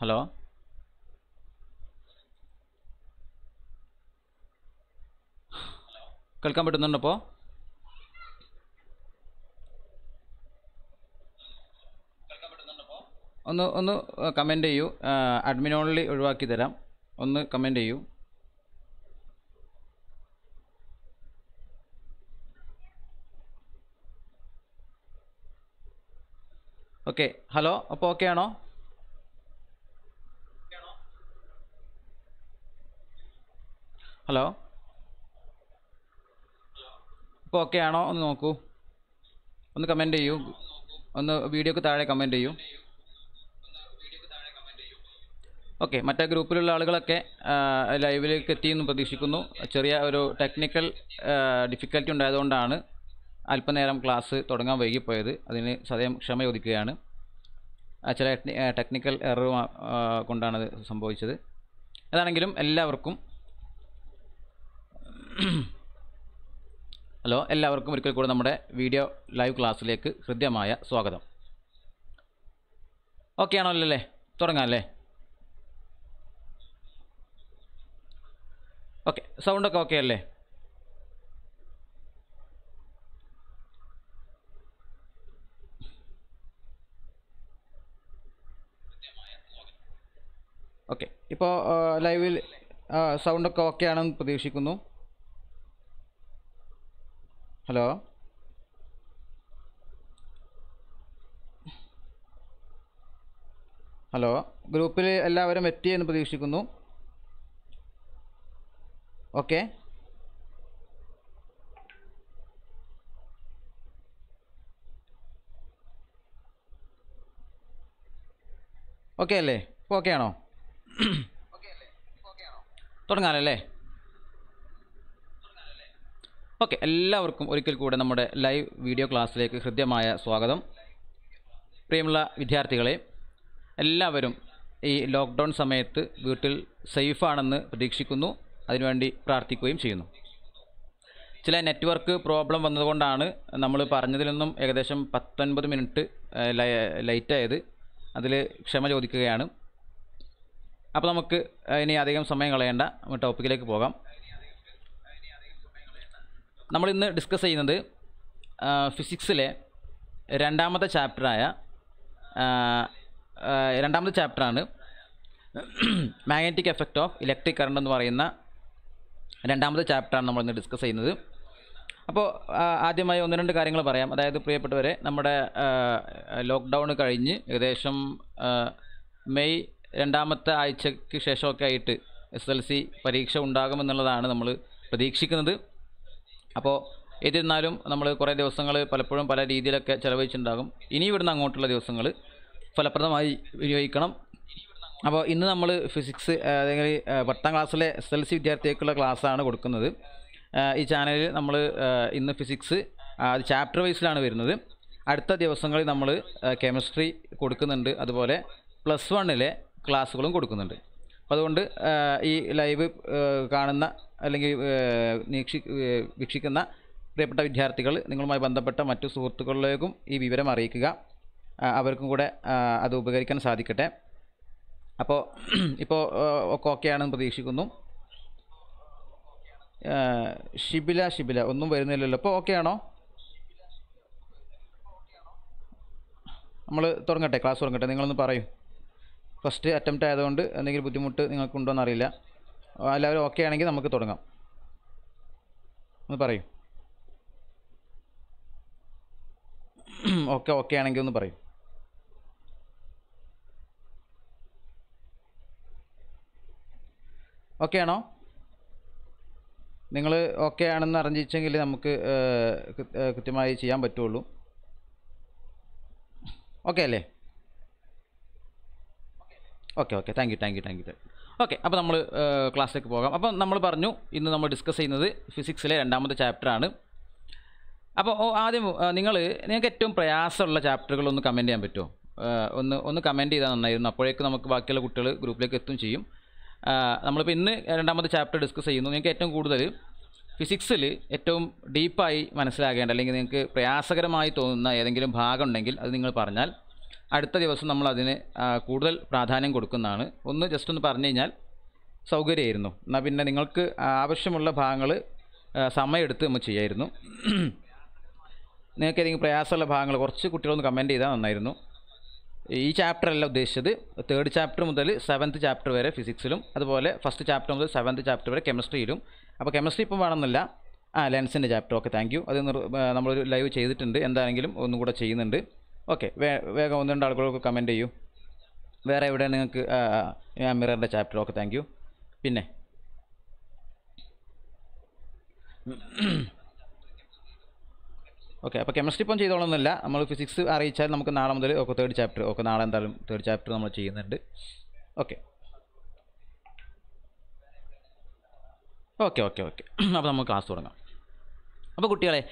Hello? കേൾക്കാൻ പറ്റുന്നുണ്ടപ്പോ ഒന്ന് ഒന്ന് കമന്റ് ചെയ്യൂ. അഡ്മിൻ ഓൺലി ഒഴിവാക്കി തരാം. ഒന്ന് കമന്റ് ചെയ്യൂ. ഓക്കെ ഹലോ അപ്പോൾ ഓക്കെ ആണോ? ഹലോ ഇപ്പോൾ ഓക്കെ ആണോ? ഒന്ന് നോക്കൂ. ഒന്ന് കമന്റ് ചെയ്യൂ. ഒന്ന് വീഡിയോക്ക് താഴെ കമന്റ് ചെയ്യൂ. ഓക്കെ മറ്റേ ഗ്രൂപ്പിലുള്ള ആളുകളൊക്കെ ലൈവിലേക്ക് എത്തിയെന്ന് പ്രതീക്ഷിക്കുന്നു. ചെറിയ ഒരു ടെക്നിക്കൽ ഡിഫിക്കൽറ്റി ഉണ്ടായതുകൊണ്ടാണ് അല്പനേരം ക്ലാസ് തുടങ്ങാൻ വൈകിപ്പോയത്. അതിന് സദയം ക്ഷമ ചോദിക്കുകയാണ്. ചില ടെക്നിക്കൽ എറർ കൊണ്ടാണത് സംഭവിച്ചത്. അതാണെങ്കിലും എല്ലാവർക്കും ഹലോ എല്ലാവർക്കും ഒരിക്കൽ കൂടെ നമ്മുടെ വീഡിയോ ലൈവ് ക്ലാസ്സിലേക്ക് ഹൃദ്യമായ സ്വാഗതം. ഓക്കെ ആണോ അല്ലേ തുടങ്ങാം അല്ലേ? ഓക്കെ സൗണ്ടൊക്കെ ഓക്കെ അല്ലേ? ഓക്കെ ഇപ്പോൾ ലൈവിൽ സൗണ്ടൊക്കെ ഓക്കെ ആണെന്ന് പ്രതീക്ഷിക്കുന്നു. ഹലോ ഹലോ ഗ്രൂപ്പിൽ എല്ലാവരും എത്തി എന്ന് പ്രതീക്ഷിക്കുന്നു. ഓക്കെ. ഓക്കെ അല്ലേ? ഓക്കെ ആണോ? തുടങ്ങാമല്ലേ ഓക്കെ എല്ലാവർക്കും ഒരിക്കൽ കൂടെ നമ്മുടെ ലൈവ് വീഡിയോ ക്ലാസ്സിലേക്ക് ഹൃദ്യമായ സ്വാഗതം. പ്രിയമുള്ള വിദ്യാർത്ഥികളെ എല്ലാവരും ഈ ലോക്ക്ഡൗൺ സമയത്ത് വീട്ടിൽ സേഫാണെന്ന് പ്രതീക്ഷിക്കുന്നു. അതിനുവേണ്ടി പ്രാർത്ഥിക്കുകയും ചെയ്യുന്നു. ചില നെറ്റ്വർക്ക് പ്രോബ്ലം വന്നതുകൊണ്ടാണ് നമ്മൾ പറഞ്ഞതിൽ നിന്നും ഏകദേശം പത്തൊൻപത് മിനിറ്റ് ലൈറ്റായത്. അതിൽ ക്ഷമ ചോദിക്കുകയാണ്. അപ്പോൾ നമുക്ക് ഇനി അധികം സമയം കളയേണ്ട ടോപ്പിക്കിലേക്ക് പോകാം. നമ്മൾ ഇന്ന് ഡിസ്കസ് ചെയ്യുന്നത് ഫിസിക്സിലെ രണ്ടാമത്തെ ചാപ്റ്ററായ രണ്ടാമത്തെ ചാപ്റ്ററാണ് magnetic effect of electric current എന്ന് പറയുന്ന രണ്ടാമത്തെ ചാപ്റ്ററാണ് നമ്മൾ ഇന്ന് ഡിസ്കസ് ചെയ്യുന്നത് അപ്പോൾ ആദ്യമായി ഒന്ന് രണ്ട് കാര്യങ്ങൾ പറയാം. അതായത് പ്രിയപ്പെട്ടവരെ നമ്മുടെ ലോക്ക്ഡൗൺ കഴിഞ്ഞ് ഏകദേശം മെയ് രണ്ടാമത്തെ ആഴ്ചയ്ക്ക് ശേഷമൊക്കെ ആയിട്ട് എസ് എൽ സി പരീക്ഷ ഉണ്ടാകുമെന്നുള്ളതാണ് നമ്മൾ പ്രതീക്ഷിക്കുന്നത്. അപ്പോൾ എന്നിരുന്നാലും നമ്മൾ കുറേ ദിവസങ്ങൾ പലപ്പോഴും പല രീതിയിലൊക്കെ ചിലവഴിച്ചിട്ടുണ്ടാകും. ഇനി ഇവിടുന്ന് അങ്ങോട്ടുള്ള ദിവസങ്ങൾ ഫലപ്രദമായി വിനിയോഗിക്കണം. അപ്പോൾ ഇന്ന് നമ്മൾ ഫിസിക്സ് അല്ലെങ്കിൽ പത്താം ക്ലാസ്സിലെ എസ് എൽ സി വിദ്യാർത്ഥികൾക്കുള്ള ക്ലാസ്സാണ് കൊടുക്കുന്നത്. ഈ ചാനലിൽ നമ്മൾ ഇന്ന് ഫിസിക്സ് അത് ചാപ്റ്റർ വൈസിലാണ് വരുന്നത്. അടുത്ത ദിവസങ്ങളിൽ നമ്മൾ കെമിസ്ട്രി കൊടുക്കുന്നുണ്ട്. അതുപോലെ പ്ലസ് വണ്ണിലെ ക്ലാസ്സുകളും കൊടുക്കുന്നുണ്ട്. അപ്പോൾ അതുകൊണ്ട് ഈ ലൈവ് കാണുന്ന അല്ലെങ്കിൽ നീക്ഷി വീക്ഷിക്കുന്ന പ്രിയപ്പെട്ട വിദ്യാർത്ഥികൾ നിങ്ങളുമായി ബന്ധപ്പെട്ട മറ്റു സുഹൃത്തുക്കളിലേക്കും ഈ വിവരം അറിയിക്കുക. അവർക്കും കൂടെ അത് ഉപകരിക്കാൻ സാധിക്കട്ടെ. അപ്പോൾ ഇപ്പോൾ ഒക്കെ ഓക്കെയാണെന്ന് പ്രതീക്ഷിക്കുന്നു. ഷിബില ഷിബില ഒന്നും വരുന്നില്ലല്ലോ. അപ്പോൾ ഓക്കെ ആണോ നമ്മൾ തുടങ്ങട്ടെ ക്ലാസ് തുടങ്ങട്ടെ നിങ്ങളൊന്ന് പറയൂ. ഫസ്റ്റ് അറ്റംപ്റ്റ് ആയതുകൊണ്ട് എന്തെങ്കിലും ബുദ്ധിമുട്ട് നിങ്ങൾക്കുണ്ടോ എന്നറിയില്ല എല്ലാവരും ഓക്കെ ആണെങ്കിൽ നമുക്ക് തുടങ്ങാം. ഒന്ന് പറയൂ. ഓക്കെ ഓക്കെ ആണെങ്കിൽ ഒന്ന് പറയൂ. ഓക്കെ ആണോ? നിങ്ങൾ ഓക്കെ ആണെന്ന് അറിഞ്ഞിച്ചെങ്കിൽ നമുക്ക് കൃത്യമായി ചെയ്യാൻ പറ്റുള്ളൂ. ഓക്കെ അല്ലേ? Okay okay. Thank you thank you thank you okay അപ്പോൾ നമ്മൾ ക്ലാസ്സിലേക്ക് പോകാം. അപ്പോൾ നമ്മൾ പറഞ്ഞു ഇന്ന് നമ്മൾ ഡിസ്കസ് ചെയ്യുന്നത് ഫിസിക്സിലെ രണ്ടാമത്തെ ചാപ്റ്ററാണ് അപ്പോൾ ആദ്യം നിങ്ങൾ നിങ്ങൾക്ക് ഏറ്റവും പ്രയാസമുള്ള ചാപ്റ്ററുകൾ ഒന്ന് കമന്റ് ചെയ്യാൻ പറ്റുമോ? ഒന്ന് ഒന്ന് കമന്റ് ചെയ്താൽ നന്നായിരുന്നു. അപ്പോഴേക്ക് നമുക്ക് ബാക്കിയുള്ള കുട്ടികൾ ഗ്രൂപ്പിലേക്ക് എത്തും ചെയ്യും. നമ്മളിപ്പോൾ ഇന്ന് രണ്ടാമത്തെ ചാപ്റ്റർ ഡിസ്കസ് ചെയ്യുന്നു. നിങ്ങൾക്ക് ഏറ്റവും കൂടുതൽ ഫിസിക്സിൽ ഏറ്റവും ഡീപ്പായി മനസ്സിലാകേണ്ട അല്ലെങ്കിൽ നിങ്ങൾക്ക് പ്രയാസകരമായി തോന്നുന്ന ഏതെങ്കിലും ഭാഗം ഉണ്ടെങ്കിൽ അത് നിങ്ങൾ പറഞ്ഞാൽ അടുത്ത ദിവസം നമ്മൾ അതിന് കൂടുതൽ പ്രാധാന്യം കൊടുക്കുന്നതാണ്. ഒന്ന് ജസ്റ്റ് ഒന്ന് പറഞ്ഞു കഴിഞ്ഞാൽ സൗകര്യമായിരുന്നു. എന്നാൽ പിന്നെ നിങ്ങൾക്ക് ആവശ്യമുള്ള ഭാഗങ്ങൾ സമയമെടുത്ത് നമ്മൾ ചെയ്യായിരുന്നു. നിങ്ങൾക്ക് ഏതെങ്കിലും പ്രയാസമുള്ള ഭാഗങ്ങൾ കുറച്ച് കുട്ടികളൊന്ന് കമന്റ് ചെയ്താൽ നന്നായിരുന്നു. ഈ ചാപ്റ്റർ അല്ല ഉദ്ദേശിച്ചത്. തേർഡ് ചാപ്റ്റർ മുതൽ സെവൻത്ത് ചാപ്റ്റർ വരെ ഫിസിക്സിലും അതുപോലെ ഫസ്റ്റ് ചാപ്റ്റർ മുതൽ സെവൻത്ത് ചാപ്റ്റർ വരെ കെമിസ്ട്രിയിലും അപ്പോൾ കെമിസ്ട്രി ഇപ്പം വേണമെന്നില്ല. ആ ലെൻസിന്റെ ചാപ്റ്റർ ഓക്കെ താങ്ക് യു അത് നമ്മളൊരു ലൈവ് ചെയ്തിട്ടുണ്ട്. എന്താണെങ്കിലും ഒന്നും കൂടെ ചെയ്യുന്നുണ്ട്. ഓക്കെ വേഗം ഒന്ന് രണ്ട് ആളുകളൊക്കെ കമന്റ് ചെയ്യൂ. വേറെ എവിടെ നിങ്ങൾക്ക് മിററിന്റെ ചാപ്റ്റർ ഓക്കെ താങ്ക് യു പിന്നെ. ഓക്കെ അപ്പോൾ കെമിസ്ട്രി ഇപ്പം ചെയ്തോളൊന്നുമില്ല നമ്മൾ ഫിസിക്സ് അറിയിച്ചാൽ നമുക്ക് നാളെ മുതൽ ഒക്കെ തേർഡ് ചാപ്റ്റർ ഒക്കെ നാളെ എന്തായാലും തേർഡ് ചാപ്റ്റർ നമ്മൾ ചെയ്യുന്നുണ്ട്. ഓക്കെ. Okay okay okay. അപ്പോൾ നമുക്ക് ക്ലാസ് തുടങ്ങാം. അപ്പോൾ കുട്ടികളെ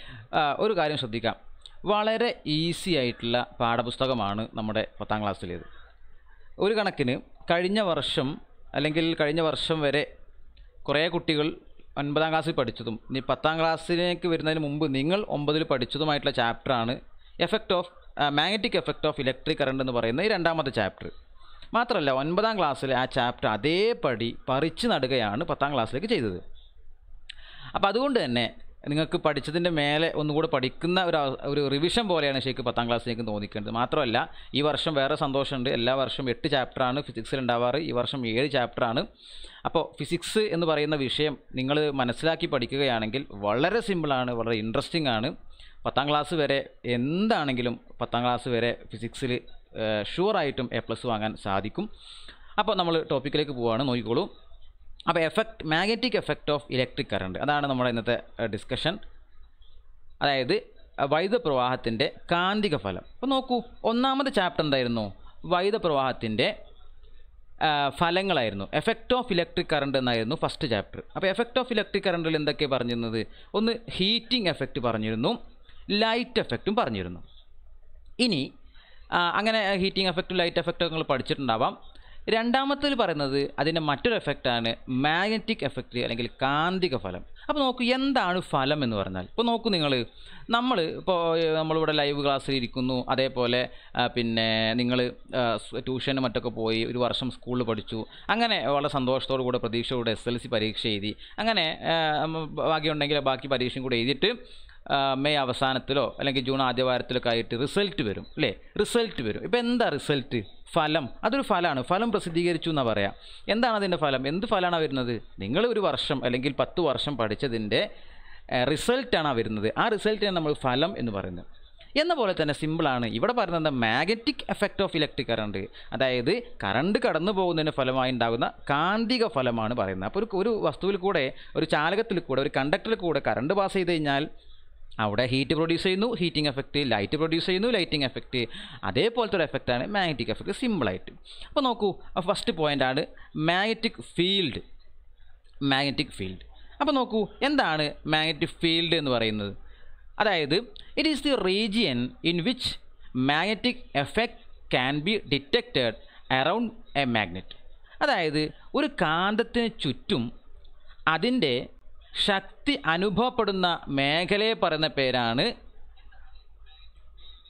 ഒരു കാര്യം ശ്രദ്ധിക്കാം. വളരെ ഈസി ആയിട്ടുള്ള പാഠപുസ്തകമാണ് നമ്മുടെ പത്താം ക്ലാസ്സിലേത്. ഒരു കണക്കിന് കഴിഞ്ഞ വർഷം അല്ലെങ്കിൽ കഴിഞ്ഞ വർഷം വരെ കുറേ കുട്ടികൾ ഒൻപതാം ക്ലാസ്സിൽ പഠിച്ചതും ഇനി പത്താം ക്ലാസ്സിലേക്ക് വരുന്നതിന് മുമ്പ് നിങ്ങൾ ഒമ്പതിൽ പഠിച്ചതുമായിട്ടുള്ള ചാപ്റ്ററാണ് effect of magnetic effect of electric current എന്ന് പറയുന്ന ഈ രണ്ടാമത്തെ ചാപ്റ്റർ. മാത്രമല്ല ഒൻപതാം ക്ലാസ്സിലെ ആ ചാപ്റ്റർ അതേപടി പറിച്ചു നടുകയാണ് പത്താം ക്ലാസ്സിലേക്ക് ചെയ്തത്. അപ്പോൾ അതുകൊണ്ട് തന്നെ നിങ്ങൾക്ക് പഠിച്ചതിന്റെ മേലെ ഒന്നുകൂടെ പഠിക്കുന്ന ഒരു ഒരു റിവിഷൻ പോലെയാണ് ശരിക്കും പത്താം ക്ലാസ്സിലേക്ക് തോന്നിക്കേണ്ടത്. മാത്രമല്ല ഈ വർഷം വേറെ സന്തോഷമുണ്ട്. എല്ലാ വർഷവും എട്ട് ചാപ്റ്ററാണ് ഫിസിക്സിൽ ഉണ്ടാവാറ്. ഈ വർഷം ഏഴ് ചാപ്റ്ററാണ് അപ്പോൾ ഫിസിക്സ് എന്ന് പറയുന്ന വിഷയം നിങ്ങൾ മനസ്സിലാക്കി പഠിക്കുകയാണെങ്കിൽ വളരെ സിമ്പിളാണ് വളരെ ഇൻട്രസ്റ്റിംഗ് ആണ്. പത്താം ക്ലാസ് വരെ എന്താണെങ്കിലും പത്താം ക്ലാസ് വരെ ഫിസിക്സിൽ ഷുവറായിട്ടും എ പ്ലസ് വാങ്ങാൻ സാധിക്കും. അപ്പോൾ നമ്മൾ ടോപ്പിക്കിലേക്ക് പോവുകയാണ് നോക്കിക്കോളൂ. അപ്പോൾ effect magnetic effect of electric current അതാണ് നമ്മുടെ ഇന്നത്തെ ഡിസ്കഷൻ അതായത് വൈദ്യുത പ്രവാഹത്തിന്റെ കാന്തിക ഫലം. അപ്പോൾ നോക്കൂ ഒന്നാമത് ചാപ്റ്റർ എന്തായിരുന്നു? വൈദ്യുത പ്രവാഹത്തിന്റെ ഫലങ്ങളായിരുന്നു. എഫക്റ്റ് ഓഫ് ഇലക്ട്രിക് കറണ്ട് എന്നായിരുന്നു ഫസ്റ്റ് ചാപ്റ്റർ അപ്പോൾ എഫക്റ്റ് ഓഫ് ഇലക്ട്രിക് കറണ്ടിൽ എന്തൊക്കെ പറഞ്ഞിരുന്നത്? ഒന്ന് ഹീറ്റിംഗ് എഫക്റ്റ് പറഞ്ഞിരുന്നു ലൈറ്റ് എഫക്റ്റും പറഞ്ഞിരുന്നു. ഇനി അങ്ങനെ ഹീറ്റിംഗ് എഫക്റ്റും ലൈറ്റ് എഫക്റ്റും നിങ്ങൾ പഠിച്ചിട്ടുണ്ടാവാം. രണ്ടാമത്തേൽ പറയുന്നത് അതിന്റെ മറ്റൊരു എഫക്റ്റാണ് മാഗ്നറ്റിക് എഫക്റ്റ് അല്ലെങ്കിൽ കാന്തിക ഫലം. അപ്പോൾ നോക്കൂ എന്താണ് ഫലം എന്ന് പറഞ്ഞാൽ? ഇപ്പോൾ നോക്കൂ നിങ്ങൾ നമ്മൾ ഇപ്പോൾ നമ്മളിവിടെ ലൈവ് ക്ലാസ്സിൽ ഇരിക്കുന്നു. അതേപോലെ പിന്നെ നിങ്ങൾ ട്യൂഷനും മറ്റൊക്കെ പോയി ഒരു വർഷം സ്കൂളിൽ പഠിച്ചു. അങ്ങനെ വളരെ സന്തോഷത്തോടു കൂടെ പ്രതീക്ഷയോടെ എസ് എൽ സി പരീക്ഷ എഴുതി. അങ്ങനെ ഭാഗ്യമുണ്ടെങ്കിൽ ബാക്കി പരീക്ഷയും കൂടെ എഴുതിയിട്ട് മെയ് അവസാനത്തിലോ അല്ലെങ്കിൽ ജൂൺ ആദ്യ വാരത്തിലൊക്കെ ആയിട്ട് റിസൾട്ട് വരും അല്ലേ? റിസൾട്ട് വരും. ഇപ്പോൾ എന്താ റിസൾട്ട്? ഫലം. അതൊരു ഫലമാണ്. ഫലം പ്രസിദ്ധീകരിച്ചു എന്നാണ് പറയാം. എന്താണ് അതിന്റെ ഫലം? എന്ത് ഫലമാണ് വരുന്നത്? നിങ്ങൾ ഒരു വർഷം അല്ലെങ്കിൽ പത്ത് വർഷം പഠിച്ചതിന്റെ റിസൾട്ടാണ് വരുന്നത്. ആ റിസൾട്ടിനെ നമ്മൾ ഫലം എന്ന് പറയുന്നത്. എന്ന പോലെ തന്നെ സിമ്പിളാണ് ഇവിടെ പറയുന്നത് magnetic effect of electric current. അതായത് കറണ്ട് കടന്നു പോകുന്നതിന് ഫലമായി ഉണ്ടാകുന്ന കാന്തിക ഫലമാണ് പറയുന്നത്. അപ്പോൾ ഒരു ഒരു വസ്തുവിൽ കൂടെ ഒരു ചാലകത്തിൽ കൂടെ ഒരു കണ്ടക്ടറിൽ കൂടെ കറണ്ട് പാസ് ചെയ്ത് കഴിഞ്ഞാൽ അവിടെ ഹീറ്റ് പ്രൊഡ്യൂസ് ചെയ്യുന്നു ഹീറ്റിംഗ് എഫക്റ്റ് ലൈറ്റ് പ്രൊഡ്യൂസ് ചെയ്യുന്നു ലൈറ്റിംഗ് എഫക്റ്റ് അതേപോലത്തെ ഒരു എഫക്റ്റാണ് മാഗ്നറ്റിക് എഫക്റ്റ് സിമ്പിളായിട്ട് അപ്പോൾ നോക്കൂ ഫസ്റ്റ് പോയിന്റാണ് മാഗ്നറ്റിക് ഫീൽഡ് മാഗ്നറ്റിക് ഫീൽഡ് അപ്പോൾ നോക്കൂ എന്താണ് മാഗ്നറ്റിക് ഫീൽഡ് എന്ന് പറയുന്നത്? അതായത് it is the region in which magnetic effect can be detected around a magnet അതായത് ഒരു കാന്തത്തിന് ചുറ്റും അതിന്റെ ശക്തി അനുഭവപ്പെടുന്ന മേഖലയെ പറയുന്ന പേരാണ്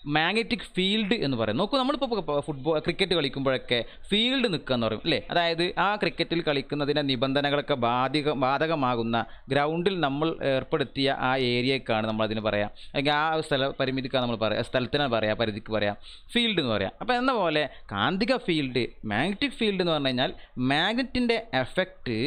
മാഗ്നറ്റിക് ഫീൽഡ് എന്ന് പറയും നോക്കൂ നമ്മളിപ്പോൾ ഫുട്ബോൾ ക്രിക്കറ്റ് കളിക്കുമ്പോഴൊക്കെ ഫീൽഡ് നിൽക്കുക എന്ന് പറയും അല്ലേ? അതായത് ആ ക്രിക്കറ്റിൽ കളിക്കുന്നതിന്റെ നിബന്ധനകളൊക്കെ ബാധിക ബാധകമാകുന്ന ഗ്രൗണ്ടിൽ നമ്മൾ ഏർപ്പെടുത്തിയ ആ ഏരിയക്കാണ് നമ്മൾ അതിന് പറയാം. അല്ലെങ്കിൽ ആ സ്ഥല പരിമിതിക്കാണ് നമ്മൾ പറയാം സ്ഥലത്തിനാണ് പറയാം പരിധിക്ക് പറയാം. ഫീൽഡ് എന്ന് പറയാം. അപ്പോൾ എന്ന പോലെ കാന്തിക ഫീൽഡ് മാഗ്നറ്റിക് ഫീൽഡ് എന്ന് പറഞ്ഞു കഴിഞ്ഞാൽ മാഗ്നറ്റിന്റെ എഫക്റ്റ്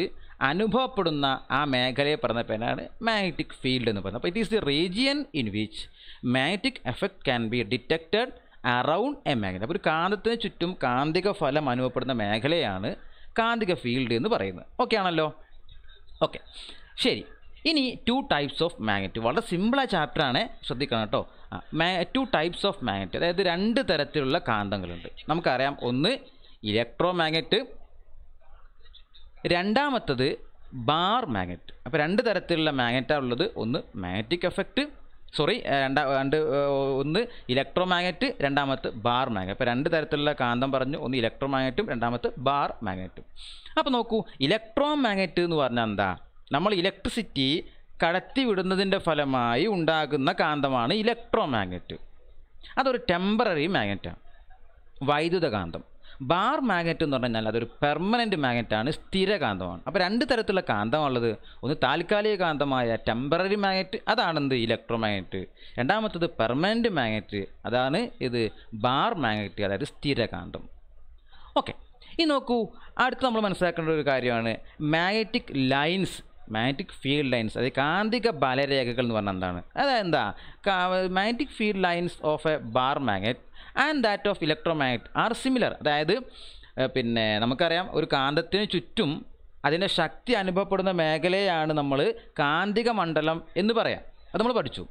അനുഭവപ്പെടുന്ന ആ മേഖലയെ പറഞ്ഞ പേരാണ് മാഗ്നറ്റിക് ഫീൽഡ് എന്ന് പറയുന്നത്. അപ്പോൾ it is the region in which magnetic effect can be detected around a magnet അപ്പോൾ ഒരു കാന്തത്തിന് ചുറ്റും കാന്തിക ഫലം അനുഭവപ്പെടുന്ന മേഖലയാണ് കാന്തിക ഫീൽഡ് എന്ന് പറയുന്നത്. ഓക്കെ ആണല്ലോ? ഓക്കെ ശരി. ഇനി ടു ടൈപ്സ് ഓഫ് മാഗ്നറ്റ് വളരെ സിമ്പിളായ ചാപ്റ്ററാണ് ശ്രദ്ധിക്കണം കേട്ടോ. ടു ടൈപ്സ് ഓഫ് മാഗ്നറ്റ് അതായത് രണ്ട് തരത്തിലുള്ള കാന്തങ്ങളുണ്ട്. നമുക്കറിയാം. ഒന്ന് ഇലക്ട്രോ മാഗ്നറ്റ് രണ്ടാമത്തത് ബാർ മാഗ്നറ്റ്. അപ്പോൾ രണ്ട് തരത്തിലുള്ള മാഗ്നറ്റാണ് ഉള്ളത്. ഒന്ന് മാഗ്നറ്റിക് എഫക്റ്റ് സോറി രണ്ടാ രണ്ട് ഒന്ന് ഇലക്ട്രോ മാഗ്നറ്റ് രണ്ടാമത്തെ ബാർ മാഗ്നറ്റ്. അപ്പോൾ രണ്ട് തരത്തിലുള്ള കാന്തം പറഞ്ഞു. ഒന്ന് ഇലക്ട്രോ മാഗ്നറ്റും രണ്ടാമത്തെ ബാർ മാഗ്നറ്റും. അപ്പോൾ നോക്കൂ ഇലക്ട്രോ മാഗ്നറ്റ് എന്ന് പറഞ്ഞാൽ എന്താ? നമ്മൾ ഇലക്ട്രിസിറ്റി കടത്തി വിടുന്നതിന്റെ ഫലമായി ഉണ്ടാകുന്ന കാന്തമാണ് ഇലക്ട്രോ മാഗ്നറ്റ്. അതൊരു ടെമ്പററി മാഗ്നറ്റാണ്. വൈദ്യുതകാന്തം ബാർ മാഗ്നറ്റ് എന്ന് പറഞ്ഞാൽ അതൊരു പെർമനന്റ് മാഗ്നറ്റാണ് സ്ഥിരകാന്തമാണ്. അപ്പോൾ രണ്ട് തരത്തിലുള്ള കാന്തമാണുള്ളത്. ഒന്ന് താൽക്കാലിക കാന്തമായ ടെമ്പററി മാഗ്നറ്റ് അതാണെന്ത് ഇലക്ട്രോ മാഗ്നറ്റ്. രണ്ടാമത്തത് പെർമനന്റ് മാഗ്നറ്റ് അതാണ് ഇത് ബാർ മാഗ്നറ്റ് അതായത് സ്ഥിരകാന്തം. ഓക്കെ. ഇനി നോക്കൂ അടുത്ത് നമ്മൾ മനസ്സിലാക്കേണ്ട ഒരു കാര്യമാണ്. Magnetic lines magnetic field lines അതായത് കാന്തിക ബലരേഖകൾ എന്ന് പറഞ്ഞാൽ എന്താണ്? അതായത് എന്താ magnetic field lines of a bar magnet and that of electromagnet are similar അതായത് പിന്നെ നമുക്കറിയാം ഒരു കാന്തത്തിന് ചുറ്റും അതിന്റെ ശക്തി അനുഭവപ്പെടുന്ന മേഖലയാണ് നമ്മൾ കാന്തിക മണ്ഡലം എന്ന് പറയാം. അത് നമ്മൾ പഠിച്ചു.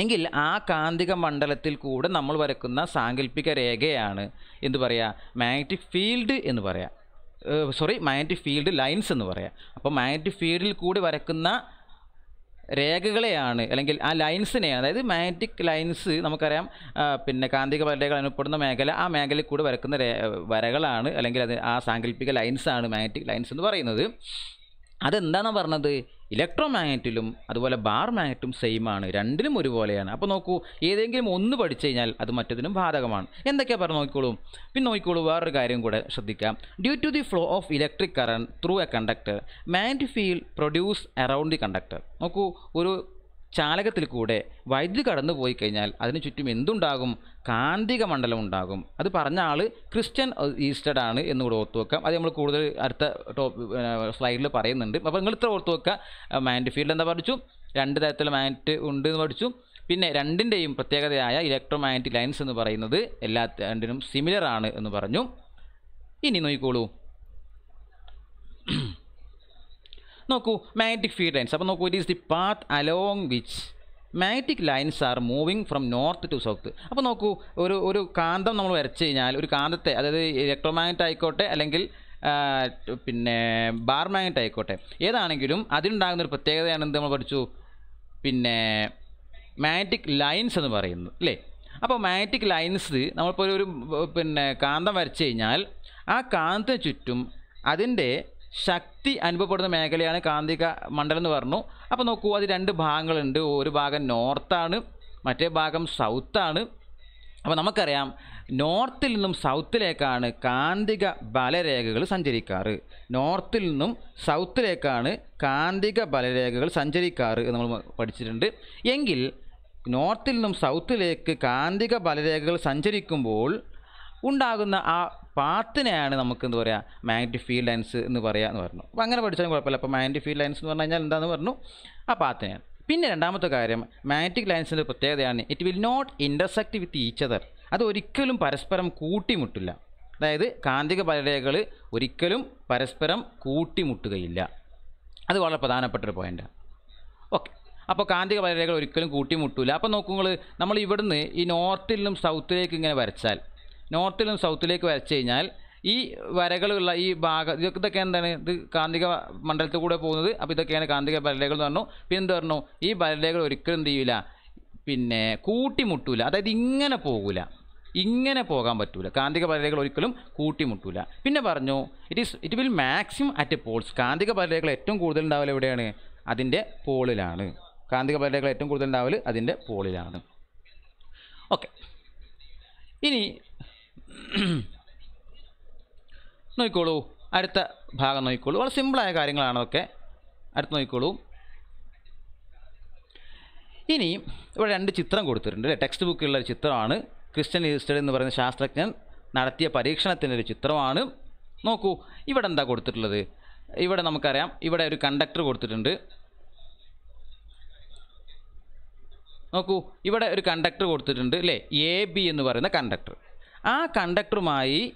എങ്കിൽ ആ കാന്തിക മണ്ഡലത്തിൽ കൂടെ നമ്മൾ വരക്കുന്ന സാങ്കല്പിക രേഖയാണ് എന്ത് പറയുക മാഗ്നറ്റിക് ഫീൽഡ് എന്ന് പറയാം. സോറി മാഗ്നറ്റിക് ഫീൽഡ് ലൈൻസ് എന്ന് പറയാം. അപ്പോൾ മാഗ്നറ്റിക് ഫീൽഡിൽ കൂടി വരക്കുന്ന രേഖകളെയാണ് അല്ലെങ്കിൽ ആ ലൈൻസിനെയാണ്. അതായത് മാഗ്നറ്റിക് ലൈൻസ് നമുക്കറിയാം പിന്നെ കാന്തിക വരകൾ അനുപ്പെടുന്ന മേഖല ആ മേഖലയിൽ കൂടെ വരക്കുന്ന വരകളാണ് അല്ലെങ്കിൽ അത് ആ സാങ്കല്പിക ലൈൻസാണ് മാഗ്നറ്റിക് ലൈൻസ് എന്ന് പറയുന്നത്. അതെന്താണ് പറഞ്ഞത്? ഇലക്ട്രോ മാഗ്നറ്റിലും അതുപോലെ ബാർ മാഗ്നറ്റും സെയിം ആണ്. രണ്ടിലും ഒരുപോലെയാണ്. അപ്പോൾ നോക്കൂ ഏതെങ്കിലും ഒന്ന് പഠിച്ചു കഴിഞ്ഞാൽ അത് മറ്റതിനും ബാധകമാണ്. എന്തൊക്കെയാണ് പറഞ്ഞു നോക്കിക്കോളൂ. പിന്നെ നോക്കിക്കോളൂ വേറൊരു കാര്യം കൂടെ ശ്രദ്ധിക്കാം. Due to the flow of electric current through a conductor magnet field produce around the conductor നോക്കൂ ഒരു ചാലകത്തിൽ കൂടെ വൈദ്യുതി കടന്നു പോയി കഴിഞ്ഞാൽ അതിന് ചുറ്റും എന്തുണ്ടാകും? കാന്തിക മണ്ഡലം ഉണ്ടാകും. അത് പറഞ്ഞ ആൾ ക്രിസ്ത്യൻ ഈസ്റ്റഡ് ആണ് എന്ന് കൂടെ ഓർത്ത് വെക്കാം. അത് നമ്മൾ കൂടുതൽ അടുത്ത ടോപ്പ് സ്ലൈഡിൽ പറയുന്നുണ്ട്. അപ്പോൾ നിങ്ങൾ ഇത്ര ഓർത്ത് വെക്കുക. മാഗ്നറ്റ് ഫീൽഡ് എന്താ പഠിച്ചു? രണ്ട് തരത്തിലുള്ള മാഗ്നറ്റ് ഉണ്ട് എന്ന് പഠിച്ചു. പിന്നെ രണ്ടിന്റെയും പ്രത്യേകതയായ ഇലക്ട്രോ മാഗ്നറ്റിക് ലൈൻസ് എന്ന് പറയുന്നത് എല്ലാ രണ്ടിനും സിമിലർ ആണ് എന്ന് പറഞ്ഞു. ഇനി നോക്കിക്കോളൂ. നോക്കൂ മാഗ്നറ്റിക് ഫീൽഡ് ലൈൻസ് അപ്പോൾ നോക്കൂ it is the path along which magnetic lines are moving from north to south അപ്പോൾ നോക്കൂ ഒരു ഒരു കാന്തം നമ്മൾ വരച്ച് കഴിഞ്ഞാൽ ഒരു കാന്തത്തെ അതായത് ഇലക്ട്രോ മാഗ്നറ്റ് ആയിക്കോട്ടെ അല്ലെങ്കിൽ പിന്നെ ബാർ മാഗ്നറ്റ് ആയിക്കോട്ടെ ഏതാണെങ്കിലും അതിനുണ്ടാകുന്ന ഒരു പ്രത്യേകതയാണ് എന്ത് നമ്മൾ പഠിച്ചു? പിന്നെ മാഗ്നറ്റിക് ലൈൻസ് എന്ന് പറയുന്നത് അല്ലേ? അപ്പോൾ മാഗ്നറ്റിക് ലൈൻസ് നമ്മളിപ്പോൾ ഒരു പിന്നെ കാന്തം വരച്ച് കഴിഞ്ഞാൽ ആ കാന്തത്തിന് ചുറ്റും അതിന്റെ ശക്തി അനുഭവപ്പെടുന്ന മേഖലയാണ് കാന്തിക മണ്ഡലം എന്ന് പറഞ്ഞു. അപ്പോൾ നോക്കൂ അത് രണ്ട് ഭാഗങ്ങളുണ്ട്. ഒരു ഭാഗം നോർത്താണ് മറ്റേ ഭാഗം സൗത്താണ്. അപ്പോൾ നമുക്കറിയാം നോർത്തിൽ നിന്നും സൗത്തിലേക്കാണ് കാന്തിക ബലരേഖകൾ സഞ്ചരിക്കാറ്. നോർത്തിൽ നിന്നും സൗത്തിലേക്കാണ് കാന്തിക ബലരേഖകൾ സഞ്ചരിക്കാറ് എന്ന് നമ്മൾ പഠിച്ചിട്ടുണ്ട്. എങ്കിൽ നോർത്തിൽ നിന്നും സൗത്തിലേക്ക് കാന്തിക ബലരേഖകൾ സഞ്ചരിക്കുമ്പോൾ ഉണ്ടാകുന്ന ആ പാത്തിനെയാണ് നമുക്ക് എന്താ പറയുക മാഗ്നറ്റിക് ഫീൽഡ് ലൈൻസ് എന്ന് പറയുക എന്ന് പറഞ്ഞു. അപ്പോൾ അങ്ങനെ പഠിച്ചാലും കുഴപ്പമില്ല. അപ്പോൾ മാഗ്നറ്റിക് ഫീൽഡ് ലൈൻസ് എന്ന് പറഞ്ഞു കഴിഞ്ഞാൽ എന്താണെന്ന് പറഞ്ഞു? ആ പാത്തിനെയാണ്. പിന്നെ രണ്ടാമത്തെ കാര്യം മാഗ്നറ്റിക് ലൈൻസിന്റെ പ്രത്യേകതയാണ് it will not intersect with each other അത് ഒരിക്കലും പരസ്പരം കൂട്ടിമുട്ടില്ല. അതായത് കാന്തിക ബലരേഖകൾ ഒരിക്കലും പരസ്പരം കൂട്ടിമുട്ടുകയില്ല. അത് വളരെ പ്രധാനപ്പെട്ട ഒരു പോയിന്റാണ് ഓക്കെ അപ്പോൾ കാന്തിക ബലരേഖകൾ ഒരിക്കലും കൂട്ടിമുട്ടില്ല അപ്പോൾ നോക്കുമ്പോൾ നമ്മൾ ഇവിടുന്ന് ഈ നോർത്തിൽ നിന്നും സൗത്തിലേക്ക് ഇങ്ങനെ വരച്ചാൽ നോർത്തിൽ നിന്ന് സൗത്തിലേക്ക് വരച്ച് കഴിഞ്ഞാൽ ഈ വരകളുള്ള ഈ ഭാഗ ഇതൊക്കെ എന്താണ്? ഇത് കാന്തിക മണ്ഡലത്തിൽ കൂടെ പോകുന്നത്. അപ്പോൾ ഇതൊക്കെയാണ് കാന്തിക ബലരേഖകൾ എന്ന് പറഞ്ഞു. പിന്നെ എന്ത് പറഞ്ഞു? ഈ ബലരേഖകൾ ഒരിക്കലും എന്ത് ചെയ്യില്ല പിന്നെ കൂട്ടിമുട്ടൂല. അതായത് ഇങ്ങനെ പോകൂല. ഇങ്ങനെ പോകാൻ പറ്റൂല. കാന്തിക ബലരേഖകൾ ഒരിക്കലും കൂട്ടിമുട്ടൂല. പിന്നെ പറഞ്ഞു it is it will maximum at poles കാന്തിക ബലരേഖകൾ ഏറ്റവും കൂടുതൽ ഉണ്ടാവൽ എവിടെയാണ്? അതിന്റെ പോളിലാണ്. കാന്തിക ബലരേഖകൾ ഏറ്റവും കൂടുതൽ ഉണ്ടാവൽ അതിന്റെ പോളിലാണ്. ഓക്കെ. ഇനി നോക്കിക്കോളൂ. അടുത്ത ഭാഗം നോക്കിക്കോളൂ. വളരെ സിമ്പിളായ കാര്യങ്ങളാണ് അതൊക്കെ അടുത്ത് നോക്കിക്കോളൂ. ഇനി ഇവിടെ രണ്ട് ചിത്രം കൊടുത്തിട്ടുണ്ട് അല്ലേ ടെക്സ്റ്റ് ബുക്കിലുള്ള ഒരു ചിത്രമാണ്. ക്രിസ്ത്യൻ ഹിസ്റ്ററി എന്ന് പറയുന്ന ശാസ്ത്രജ്ഞൻ നടത്തിയ പരീക്ഷണത്തിന്റെ ഒരു ചിത്രമാണ്. നോക്കൂ ഇവിടെ എന്താ കൊടുത്തിട്ടുള്ളത്? ഇവിടെ നമുക്കറിയാം ഇവിടെ ഒരു കണ്ടക്ടർ കൊടുത്തിട്ടുണ്ട്. നോക്കൂ ഇവിടെ ഒരു കണ്ടക്ടർ കൊടുത്തിട്ടുണ്ട് അല്ലേ എ ബി എന്ന് പറയുന്ന കണ്ടക്ടർ ആ കണ്ടക്ടറുമായി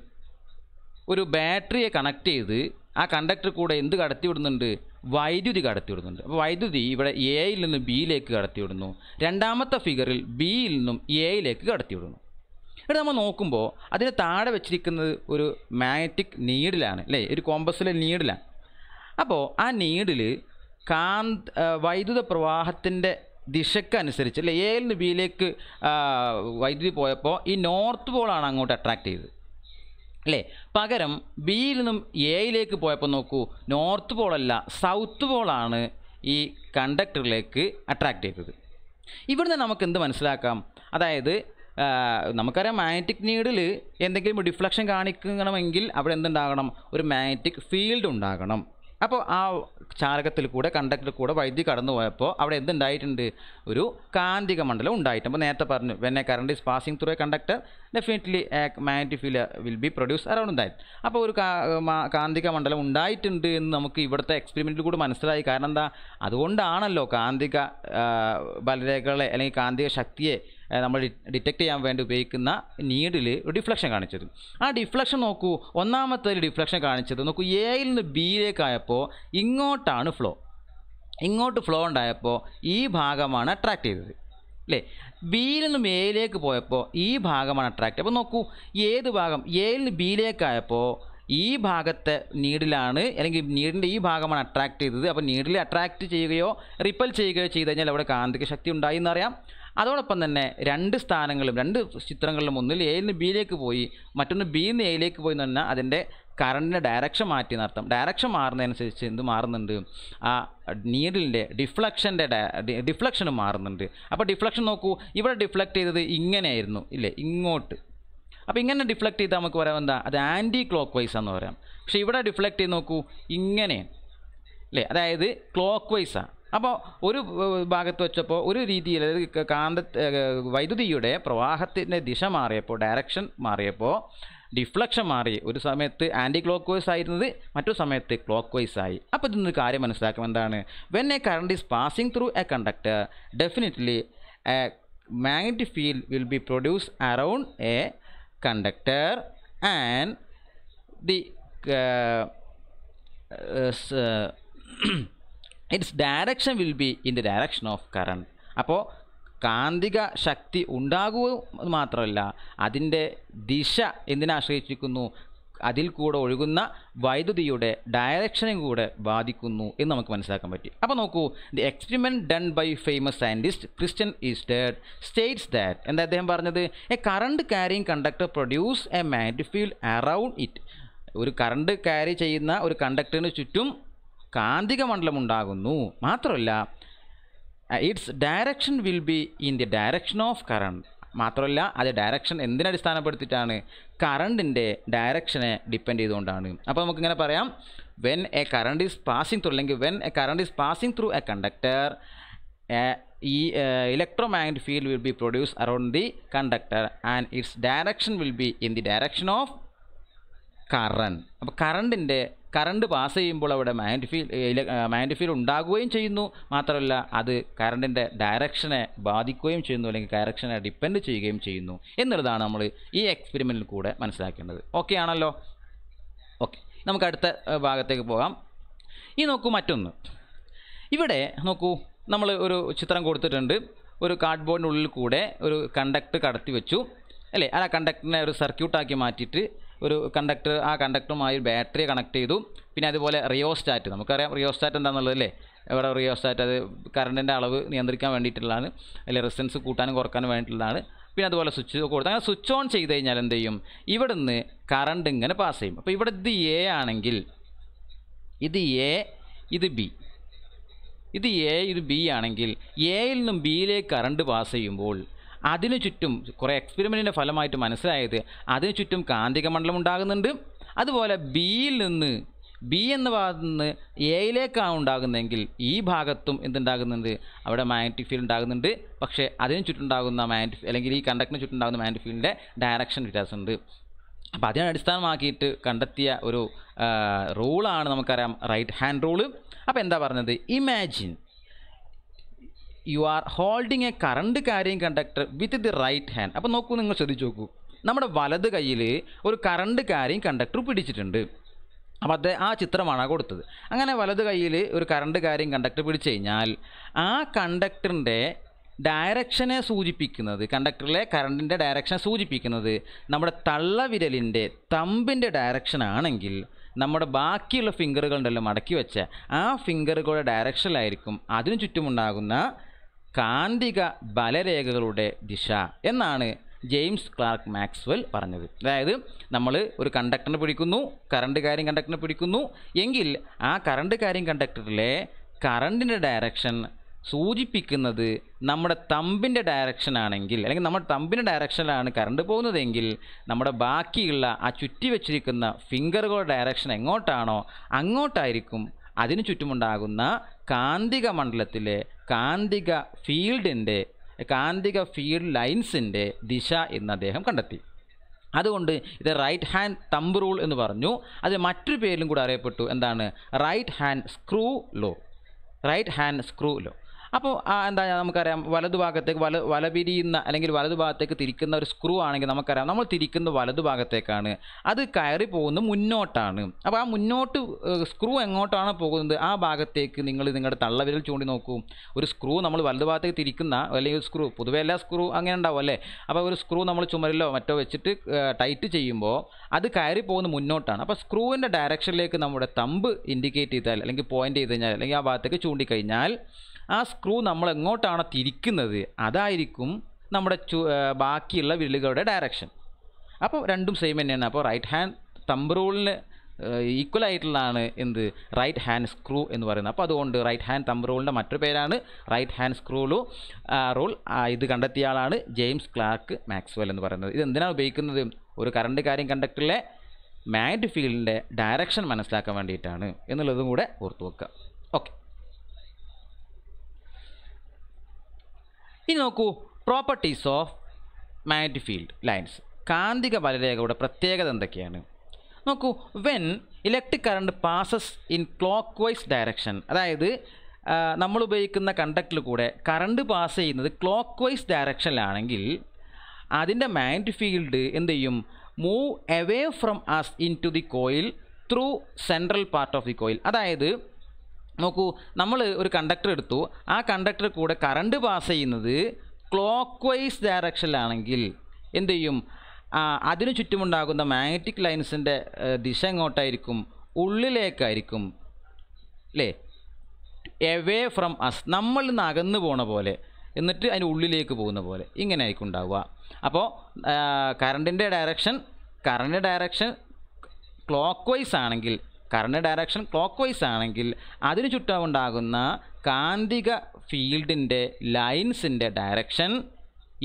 ഒരു ബാറ്ററിയെ കണക്ട് ചെയ്ത് ആ കണ്ടക്ടർ കൂടെ എന്ത് കടത്തിവിടുന്നുണ്ട്? വൈദ്യുതി കടത്തിവിടുന്നുണ്ട്. അപ്പോൾ വൈദ്യുതി ഇവിടെ എയിൽ നിന്ന് ബിയിലേക്ക് കടത്തിവിടുന്നു. രണ്ടാമത്തെ ഫിഗറിൽ ബിയിൽ നിന്നും എയിലേക്ക് കടത്തിവിടുന്നു. ഇവിടെ നമ്മൾ നോക്കുമ്പോൾ അതിന് താഴെ വെച്ചിരിക്കുന്നത് ഒരു മാഗ്നറ്റിക് നീഡിലാണ് അല്ലേ? ഒരു കോമ്പസിലെ നീഡിലാണ് അപ്പോൾ ആ നീഡിൽ കാന്ത് വൈദ്യുത പ്രവാഹത്തിന്റെ ദിശക്കനുസരിച്ച് അല്ലെ? എയിൽ നിന്ന് ബിയിലേക്ക് വൈദ്യുതി പോയപ്പോൾ ഈ നോർത്ത് പോളാണ് അങ്ങോട്ട് അട്രാക്ട് ചെയ്തത്. അല്ലേ? പകരം ബിയിൽ നിന്നും എയിലേക്ക് പോയപ്പോൾ നോക്കൂ നോർത്ത് പോളല്ല സൗത്ത് പോളാണ് ഈ കണ്ടക്ടറിലേക്ക് അട്രാക്ട് ചെയ്തത്. ഇവിടുന്ന് നമുക്ക് എന്ത് മനസ്സിലാക്കാം? അതായത് നമുക്കറിയാം മാഗ്നറ്റിക് നീഡിൽ എന്തെങ്കിലും ഡിഫ്ലക്ഷൻ കാണിക്കണമെങ്കിൽ അവിടെ എന്തുണ്ടാകണം? ഒരു മാഗ്നറ്റിക് ഫീൽഡ് ഉണ്ടാകണം. അപ്പോൾ ആ ചാലകത്തിൽ കൂടെ കണ്ടക്ടറിൽ കൂടെ വൈദ്യുതി കടന്നു പോയപ്പോൾ അവിടെ എന്തുണ്ടായിട്ടുണ്ട്? ഒരു കാന്തിക മണ്ഡലം ഉണ്ടായിട്ടുണ്ട് അപ്പോൾ നേരത്തെ പറഞ്ഞു a current is passing through a conductor definitely a magnetic field will be produce around that അപ്പോൾ ഒരു കാന്തിക മണ്ഡലം ഉണ്ടായിട്ടുണ്ട് എന്ന് നമുക്ക് ഇവിടുത്തെ എക്സ്പെരിമെന്റിൽ കൂടെ മനസ്സിലായി. കാരണം എന്താ? അതുകൊണ്ടാണല്ലോ കാന്തിക ബലരേഖകളെ അല്ലെങ്കിൽ കാന്തിക ശക്തിയെ നമ്മൾ ഡിറ്റക്ട് ചെയ്യാൻ വേണ്ടി ഉപയോഗിക്കുന്ന നീഡിൽ ഒരു ഡിഫ്ലക്ഷൻ കാണിച്ചത്. ആ ഡിഫ്ലക്ഷൻ നോക്കൂ. ഒന്നാമത്തെ ഡിഫ്ലക്ഷൻ കാണിച്ചത് നോക്കൂ എയിൽ നിന്ന് ബിയിലേക്കായപ്പോൾ ഇങ്ങോട്ടാണ് ഫ്ലോ ഇങ്ങോട്ട് ഫ്ലോ ഉണ്ടായപ്പോൾ ഈ ഭാഗമാണ് അട്രാക്ട് ചെയ്തത്. അല്ലേ ബിയിൽ നിന്ന് എയിലേക്ക് പോയപ്പോൾ ഈ ഭാഗമാണ് അട്രാക്ട് അപ്പോൾ നോക്കൂ ഏത് ഭാഗം? എയിൽ നിന്ന് ബിയിലേക്കായപ്പോൾ ഈ ഭാഗത്തെ നീഡിലാണ് അല്ലെങ്കിൽ നീഡിന്റെ ഈ ഭാഗമാണ് അട്രാക്ട് ചെയ്തത്. അപ്പോൾ നീഡിൽ അട്രാക്റ്റ് ചെയ്യുകയോ റിപ്പൽ ചെയ്യുകയോ ചെയ്ത് കഴിഞ്ഞാൽ അവിടെ കാന്തിക ശക്തി ഉണ്ടായി എന്നറിയാം. അതോടൊപ്പം തന്നെ രണ്ട് സ്ഥാനങ്ങളും രണ്ട് ചിത്രങ്ങളിലും ഒന്നിൽ എയിൽ നിന്ന് ബിയിലേക്ക് പോയി മറ്റൊന്ന് ബിയിൽ നിന്ന് എയിലേക്ക് പോയി എന്ന് പറഞ്ഞാൽ അതിന്റെ കറണ്ടിന്റെ ഡയറക്ഷൻ മാറ്റി എന്നർത്ഥം ഡയറക്ഷൻ മാറുന്നതനുസരിച്ച് എന്ത് മാറുന്നുണ്ട്? ആ നീഡിലിന്റെ ഡിഫ്ലക്ഷന്റെ ഡിഫ്ലക്ഷൻ മാറുന്നുണ്ട്. അപ്പോൾ ഡിഫ്ലക്ഷൻ നോക്കൂ ഇവിടെ ഡിഫ്ലക്റ്റ് ചെയ്തത് ഇങ്ങനെയായിരുന്നു ഇല്ലേ? ഇങ്ങോട്ട്. അപ്പോൾ ഇങ്ങനെ ഡിഫ്ലക്റ്റ് ചെയ്താൽ നമുക്ക് പറയാം എന്താ? അത് ആന്റി ക്ലോക്ക് വൈസ് എന്ന് പറയാം. പക്ഷേ ഇവിടെ ഡിഫ്ലക്റ്റ് ചെയ്ത് നോക്കൂ ഇങ്ങനെ. അല്ലേ അതായത് ക്ലോക്ക് വൈസാണ് അപ്പോൾ ഒരു ഭാഗത്ത് വെച്ചപ്പോൾ ഒരു രീതിയിൽ അതായത് കാന്ത വൈദ്യുതിയുടെ പ്രവാഹത്തിന്റെ ദിശ മാറിയപ്പോൾ ഡയറക്ഷൻ മാറിയപ്പോൾ ഡിഫ്ലക്ഷൻ മാറി. ഒരു സമയത്ത് ആന്റി ക്ലോക്ക് വൈസ് ആയിരുന്നത് മറ്റു സമയത്ത് ക്ലോക്ക് വൈസ് ആയി. അപ്പോൾ ഇതിൽ നിന്ന് കാര്യം മനസ്സിലാക്കും എന്താണ്? When a current is passing through a conductor definitely a magnetic field will be produce around a conductor and the its direction will be in the direction of current അപ്പോൾ കാന്തിക ശക്തി ഉണ്ടാകുക മാത്രമല്ല അതിന്റെ ദിശ എന്തിനെ ആശ്രയിച്ചിരിക്കുന്നു? അതിൽ കൂടെ ഒഴുകുന്ന വൈദ്യുതിയുടെ ഡയറക്ഷനും കൂടെ ബാധിക്കുന്നു എന്ന് നമുക്ക് മനസ്സിലാക്കാൻ പറ്റി. അപ്പോൾ നോക്കൂ the experiment done by famous scientist Christian Oersted states that എന്താ അദ്ദേഹം പറഞ്ഞത്? A current carrying conductor produce a magnetic field around it ഒരു കറണ്ട് ക്യാരി ചെയ്യുന്ന ഒരു കണ്ടക്ടറിന് ചുറ്റും കാന്തിക മണ്ഡലം ഉണ്ടാകുന്നു മാത്രമല്ല its direction will be in the direction of current മാത്രമല്ല അത് ഡയറക്ഷൻ എന്തിനെ അടിസ്ഥാനപ്പെടുത്തിയിട്ടാണ് കറണ്ടിന്റെ ഡയറക്ഷനെ ഡിപ്പെൻഡ് ചെയ്തുകൊണ്ടാണ്. അപ്പോൾ നമുക്കിങ്ങനെ പറയാം. When a current is passing through അല്ലെങ്കിൽ when a current is passing through a conductor ഈ electromagnet field will be produce around the conductor and its direction will be in the direction of current അപ്പോൾ കറണ്ടിന്റെ current pass ചെയ്യുമ്പോൾ അവിടെ magnetic field ഉണ്ടാകുകയും ചെയ്യുന്നു. മാത്രമല്ല അത് കറണ്ടിന്റെ ഡയറക്ഷനെ ബാധിക്കുകയും ചെയ്യുന്നു അല്ലെങ്കിൽ ഡയറക്ഷനെ ഡിപ്പെൻഡ് ചെയ്യുകയും ചെയ്യുന്നു എന്നുള്ളതാണ് നമ്മൾ ഈ എക്സ്പെരിമെന്റിൽ കൂടെ മനസ്സിലാക്കേണ്ടത്. ഓക്കെ ആണല്ലോ? ഓക്കെ നമുക്ക് അടുത്ത ഭാഗത്തേക്ക് പോകാം. ഈ നോക്കൂ മറ്റൊന്ന്. ഇവിടെ നോക്കൂ നമ്മൾ ഒരു ചിത്രം കൊടുത്തിട്ടുണ്ട്. ഒരു കാർഡ്ബോർഡിനുള്ളിൽ കൂടെ ഒരു കണ്ടക്ട് കടത്തി വെച്ചു അല്ലേ? ആ കണ്ടക്ടറിനെ ഒരു സർക്യൂട്ടാക്കി മാറ്റിയിട്ട് ഒരു കണ്ടക്ടർ ആ കണ്ടക്ടറുമായി ബാറ്ററി കണക്ട് ചെയ്തു. പിന്നെ അതുപോലെ റിയോസ്റ്റാറ്റ് നമുക്കറിയാം റിയോസ്റ്റാറ്റ് എന്താണെന്നുള്ളത് അല്ലേ? ഇവിടെ റിയോസ്റ്റാറ്റ് അത് കറണ്ടിന്റെ അളവ് നിയന്ത്രിക്കാൻ വേണ്ടിയിട്ടുള്ളതാണ്. അല്ലെ റെസിസ്റ്റൻസ് കൂട്ടാനും കുറക്കാനും വേണ്ടിയിട്ടുള്ളതാണ്. പിന്നെ അതുപോലെ സ്വിച്ച് കൊടുത്ത്. അങ്ങനെ സ്വിച്ച് ഓൺ ചെയ്ത് കഴിഞ്ഞാൽ എന്ത് ചെയ്യും? ഇവിടെ നിന്ന് കറണ്ട് ഇങ്ങനെ പാസ് ചെയ്യും. അപ്പോൾ ഇവിടെ ഇത് എ ആണെങ്കിൽ ഇത് എ ഇത് ബി ഇത് എ ഇത് ബി ആണെങ്കിൽ എയിൽ നിന്നും ബിയിലേക്ക് കറണ്ട് പാസ് ചെയ്യുമ്പോൾ അതിനു ചുറ്റും കുറേ എക്സ്പെരിമെന്റിന്റെ ഫലമായിട്ട് മനസ്സിലായത് അതിനു ചുറ്റും കാന്തിക മണ്ഡലം ഉണ്ടാകുന്നുണ്ട്. അതുപോലെ ബിയിൽ നിന്ന് ബി എന്ന ഭാഗത്ത് നിന്ന് എയിലേക്കാണ് ഉണ്ടാകുന്നതെങ്കിൽ ഈ ഭാഗത്തും എന്തുണ്ടാകുന്നുണ്ട്? അവിടെ മാഗ്നറ്റിക് ഫീൽഡ് ഉണ്ടാകുന്നുണ്ട്. പക്ഷേ അതിന് ചുറ്റുണ്ടാകുന്ന മാഗ്നറ്റിക് അല്ലെങ്കിൽ ഈ കണ്ടക്ടറിന് ചുറ്റുണ്ടാകുന്ന മാഗ്നറ്റിക് ഫീൽഡിന്റെ ഡയറക്ഷൻ വ്യത്യാസമുണ്ട്. അപ്പോൾ അതിനെ അടിസ്ഥാനമാക്കിയിട്ട് കണ്ടെത്തിയ ഒരു റൂളാണ് നമുക്കറിയാം. റൈറ്റ് ഹാൻഡ് റൂൾ അപ്പോൾ എന്താ പറഞ്ഞത്? Imagine you are holding a current carrying conductor with the right hand അപ്പോൾ നോക്കൂ നിങ്ങൾ ശ്രദ്ധിച്ച് നോക്കൂ. നമ്മുടെ വലത് കയ്യിൽ ഒരു കറണ്ട് കാരിങ് കണ്ടക്ടർ പിടിച്ചിട്ടുണ്ട്. അപ്പോൾ അത് ആ ചിത്രമാണ് കൊടുത്തത്. അങ്ങനെ വലത് കയ്യിൽ ഒരു കറണ്ട് കാര്യം കണ്ടക്ടർ പിടിച്ചു കഴിഞ്ഞാൽ ആ കണ്ടക്ടറിന്റെ ഡയറക്ഷനെ സൂചിപ്പിക്കുന്നത് കണ്ടക്ടറിലെ കറണ്ടിന്റെ ഡയറക്ഷനെ സൂചിപ്പിക്കുന്നത് നമ്മുടെ തള്ളവിരലിന്റെ തമ്പിന്റെ ഡയറക്ഷൻ ആണെങ്കിൽ നമ്മുടെ ബാക്കിയുള്ള ഫിംഗറുകളുണ്ടല്ലോ മടക്കി വെച്ച ആ ഫിംഗറുകളുടെ ഡയറക്ഷനിലായിരിക്കും അതിനു ചുറ്റുമുണ്ടാകുന്ന കാന്തിക ബലരേഖകളുടെ ദിശ എന്നാണ് ജെയിംസ് ക്ലാർക്ക് മാക്സ്വെൽ പറഞ്ഞത്. അതായത് നമ്മൾ ഒരു കണ്ടക്ടറിനെ പിടിക്കുന്നു കറണ്ട് കാര്യം കണ്ടക്ടറിനെ പിടിക്കുന്നു. എങ്കിൽ ആ കറണ്ട് കാര്യം കണ്ടക്ടറിലെ കറണ്ടിന്റെ ഡയറക്ഷൻ സൂചിപ്പിക്കുന്നത് നമ്മുടെ തമ്പിന്റെ ഡയറക്ഷൻ ആണെങ്കിൽ അല്ലെങ്കിൽ നമ്മുടെ തമ്പിന്റെ ഡയറക്ഷനിലാണ് കറണ്ട് പോകുന്നതെങ്കിൽ നമ്മുടെ ബാക്കിയുള്ള ആ ചുറ്റി വെച്ചിരിക്കുന്ന ഫിംഗറുകളുടെ ഡയറക്ഷൻ എങ്ങോട്ടാണോ അങ്ങോട്ടായിരിക്കും അതിനു ചുറ്റുമുണ്ടാകുന്ന കാന്തിക മണ്ഡലത്തിലെ കാന്തിക ഫീൽഡിന്റെ കാന്തിക ഫീൽഡ് ലൈൻസിന്റെ ദിശ എന്ന് അദ്ദേഹം കണ്ടെത്തി. അതുകൊണ്ട് ഇത് റൈറ്റ് ഹാൻഡ് തമ്പ് റൂൾ എന്ന് പറഞ്ഞു. അത് മറ്റൊരു പേരിലും കൂടെ അറിയപ്പെട്ടു. എന്താണ്? Right hand screw law right hand screw law അപ്പോൾ എന്താ നമുക്കറിയാം വലതുഭാഗത്തേക്ക് വല വല പിരിയുന്ന അല്ലെങ്കിൽ വലതുഭാഗത്തേക്ക് തിരിക്കുന്ന ഒരു സ്ക്രൂ ആണെങ്കിൽ നമുക്കറിയാം നമ്മൾ തിരിക്കുന്ന വലതുഭാഗത്തേക്കാണ് അത് കയറി പോകുന്നത് മുന്നോട്ടാണ്. അപ്പോൾ ആ മുന്നോട്ട് സ്ക്രൂ എങ്ങോട്ടാണ് പോകുന്നത് ആ ഭാഗത്തേക്ക് നിങ്ങൾ നിങ്ങളുടെ തള്ളവിരൽ ചൂണ്ടി നോക്കൂ. ഒരു സ്ക്രൂ നമ്മൾ വലതുഭാഗത്തേക്ക് തിരിക്കുന്ന അല്ലെങ്കിൽ ഒരു സ്ക്രൂ പൊതുവെ എല്ലാ സ്ക്രൂ അങ്ങനെ ഉണ്ടാവും അല്ലേ? അപ്പോൾ ഒരു സ്ക്രൂ നമ്മൾ ചുമരിലോ മറ്റോ വെച്ചിട്ട് ടൈറ്റ് ചെയ്യുമ്പോൾ അത് കയറി പോകുന്നത് മുന്നോട്ടാണ്. അപ്പോൾ സ്ക്രൂവിന്റെ ഡയറക്ഷനിലേക്ക് നമ്മുടെ തമ്പ് ഇൻഡിക്കേറ്റ് ചെയ്താൽ അല്ലെങ്കിൽ പോയിന്റ് ചെയ്ത് കഴിഞ്ഞാൽ അല്ലെങ്കിൽ ആ ഭാഗത്തേക്ക് ചൂണ്ടിക്കഴിഞ്ഞാൽ ആ സ്ക്രൂ നമ്മൾ എങ്ങോട്ടാണോ തിരിക്കുന്നത്? അതായിരിക്കും നമ്മുടെ ബാക്കിയുള്ള വിരലുകളുടെ ഡയറക്ഷൻ അപ്പോൾ രണ്ടും സെയിം തന്നെയാണ്. അപ്പോൾ റൈറ്റ് ഹാൻഡ് തമ്പ് റൂളിന് ഈക്വൽ ആയിട്ടുള്ളതാണ് എന്ത്? റൈറ്റ് ഹാൻഡ് സ്ക്രൂ എന്ന് പറയുന്നത്. അപ്പോൾ അതുകൊണ്ട് റൈറ്റ് ഹാൻഡ് തമ്പ് റൂളിന്റെ മറ്റൊരു പേരാണ് റൈറ്റ് ഹാൻഡ് സ്ക്രൂളു റൂൾ ഇത് കണ്ടെത്തിയ ആളാണ് ജെയിംസ് ക്ലാർക്ക് മാക്സ്വെൽ എന്ന് പറയുന്നത്. ഇത് എന്തിനാണ് ഉപയോഗിക്കുന്നത്? ഒരു കറണ്ട് കാര്യം കണ്ടക്ടറിലെ മാഗ്നറ്റ് ഫീൽഡിന്റെ ഡയറക്ഷൻ മനസ്സിലാക്കാൻ വേണ്ടിയിട്ടാണ്. എന്നുള്ളതും കൂടെ ഓർത്തു വെക്കുക. ഓക്കെ ഇനി നോക്കൂ properties of magnetic field lines കാന്തിക വലരേഖയുടെ പ്രത്യേകത എന്തൊക്കെയാണ്? നോക്കൂ when electric current passes in clockwise direction അതായത് നമ്മൾ ഉപയോഗിക്കുന്ന കണ്ടക്ടിൽ കൂടെ കറണ്ട് പാസ് ചെയ്യുന്നത് ക്ലോക്ക് വൈസ് ഡയറക്ഷനിലാണെങ്കിൽ അതിന്റെ മാഗ്നറ്റിക് ഫീൽഡ് എന്ത് ചെയ്യും? Move away from us into the coil through central part of the coil അതായത് നോക്കൂ നമ്മൾ ഒരു കണ്ടക്ടർ എടുത്തു. ആ കണ്ടക്ടർ കൂടെ കറണ്ട് പാസ് ചെയ്യുന്നത് ക്ലോക്ക് വൈസ് ഡയറക്ഷനിലാണെങ്കിൽ എന്ത് ചെയ്യും? അതിനു ചുറ്റുമുണ്ടാകുന്ന മാഗ്നറ്റിക് ലൈൻസിന്റെ ദിശ എങ്ങോട്ടായിരിക്കും? ഉള്ളിലേക്കായിരിക്കും. അല്ലേ എവേ ഫ്രം അസ് നമ്മൾ നിന്ന് അകന്നു പോണ പോലെ. എന്നിട്ട് അതിന് ഉള്ളിലേക്ക് പോകുന്ന പോലെ. ഇങ്ങനെ ആയിരിക്കും ഉണ്ടാവുക. അപ്പോൾ കറണ്ടിന്റെ direction current direction clock vice ആണെങ്കിൽ കറണ്ട് ഡയറക്ഷൻ ക്ലോക്ക് വൈസ് ആണെങ്കിൽ അതിന് ചുറ്റുമുണ്ടാകുന്ന കാന്തിക ഫീൽഡിന്റെ ലൈൻസിന്റെ ഡയറക്ഷൻ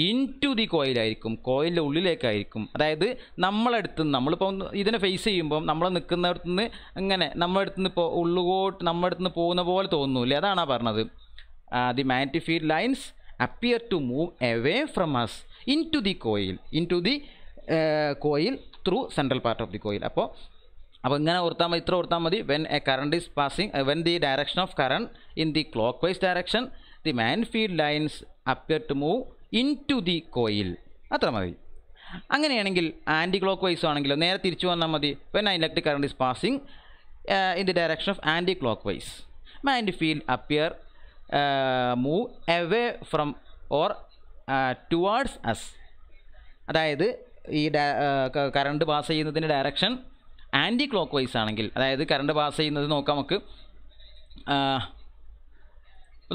ഇൻ ടു ദി കോയിലായിരിക്കും കോയിലിന്റെ ഉള്ളിലേക്കായിരിക്കും. അതായത് നമ്മളടുത്ത് നിന്ന് നമ്മളിപ്പോൾ ഇതിനെ ഫേസ് ചെയ്യുമ്പോൾ നമ്മൾ നിൽക്കുന്നിടത്ത് നിന്ന് ഇങ്ങനെ നമ്മളെടുത്ത് നിന്ന് ഇപ്പോൾ ഉള്ളുകോട്ട് നമ്മളെടുത്ത് നിന്ന് പോകുന്ന പോലെ തോന്നുന്നില്ലേ? അതാണ് പറഞ്ഞത്. The magnetic field lines appear to move away from us into the coil into the coil through central part of the coil അപ്പോൾ അപ്പോൾ ഇങ്ങനെ ഓർത്താൽ മതി ഇത്ര ഓർത്താൽ മതി. When a current is passing when the direction of current in the clockwise direction the man field lines appear to move into the coil അത്ര മതി. അങ്ങനെയാണെങ്കിൽ ആന്റി ക്ലോക്ക് വൈസ് ആണെങ്കിലോ നേരെ തിരിച്ചു വന്നാൽ മതി. When I electric current is passing in the direction of anticlockwise man field appear move away from or towards us അതായത് ഈ കറണ്ട് പാസ് ചെയ്യുന്നതിന്റെ ഡയറക്ഷൻ ആന്റി ക്ലോക്ക് വൈസ് ആണെങ്കിൽ അതായത് കറണ്ട് പാസ് ചെയ്യുന്നത് നോക്കാം നമുക്ക്.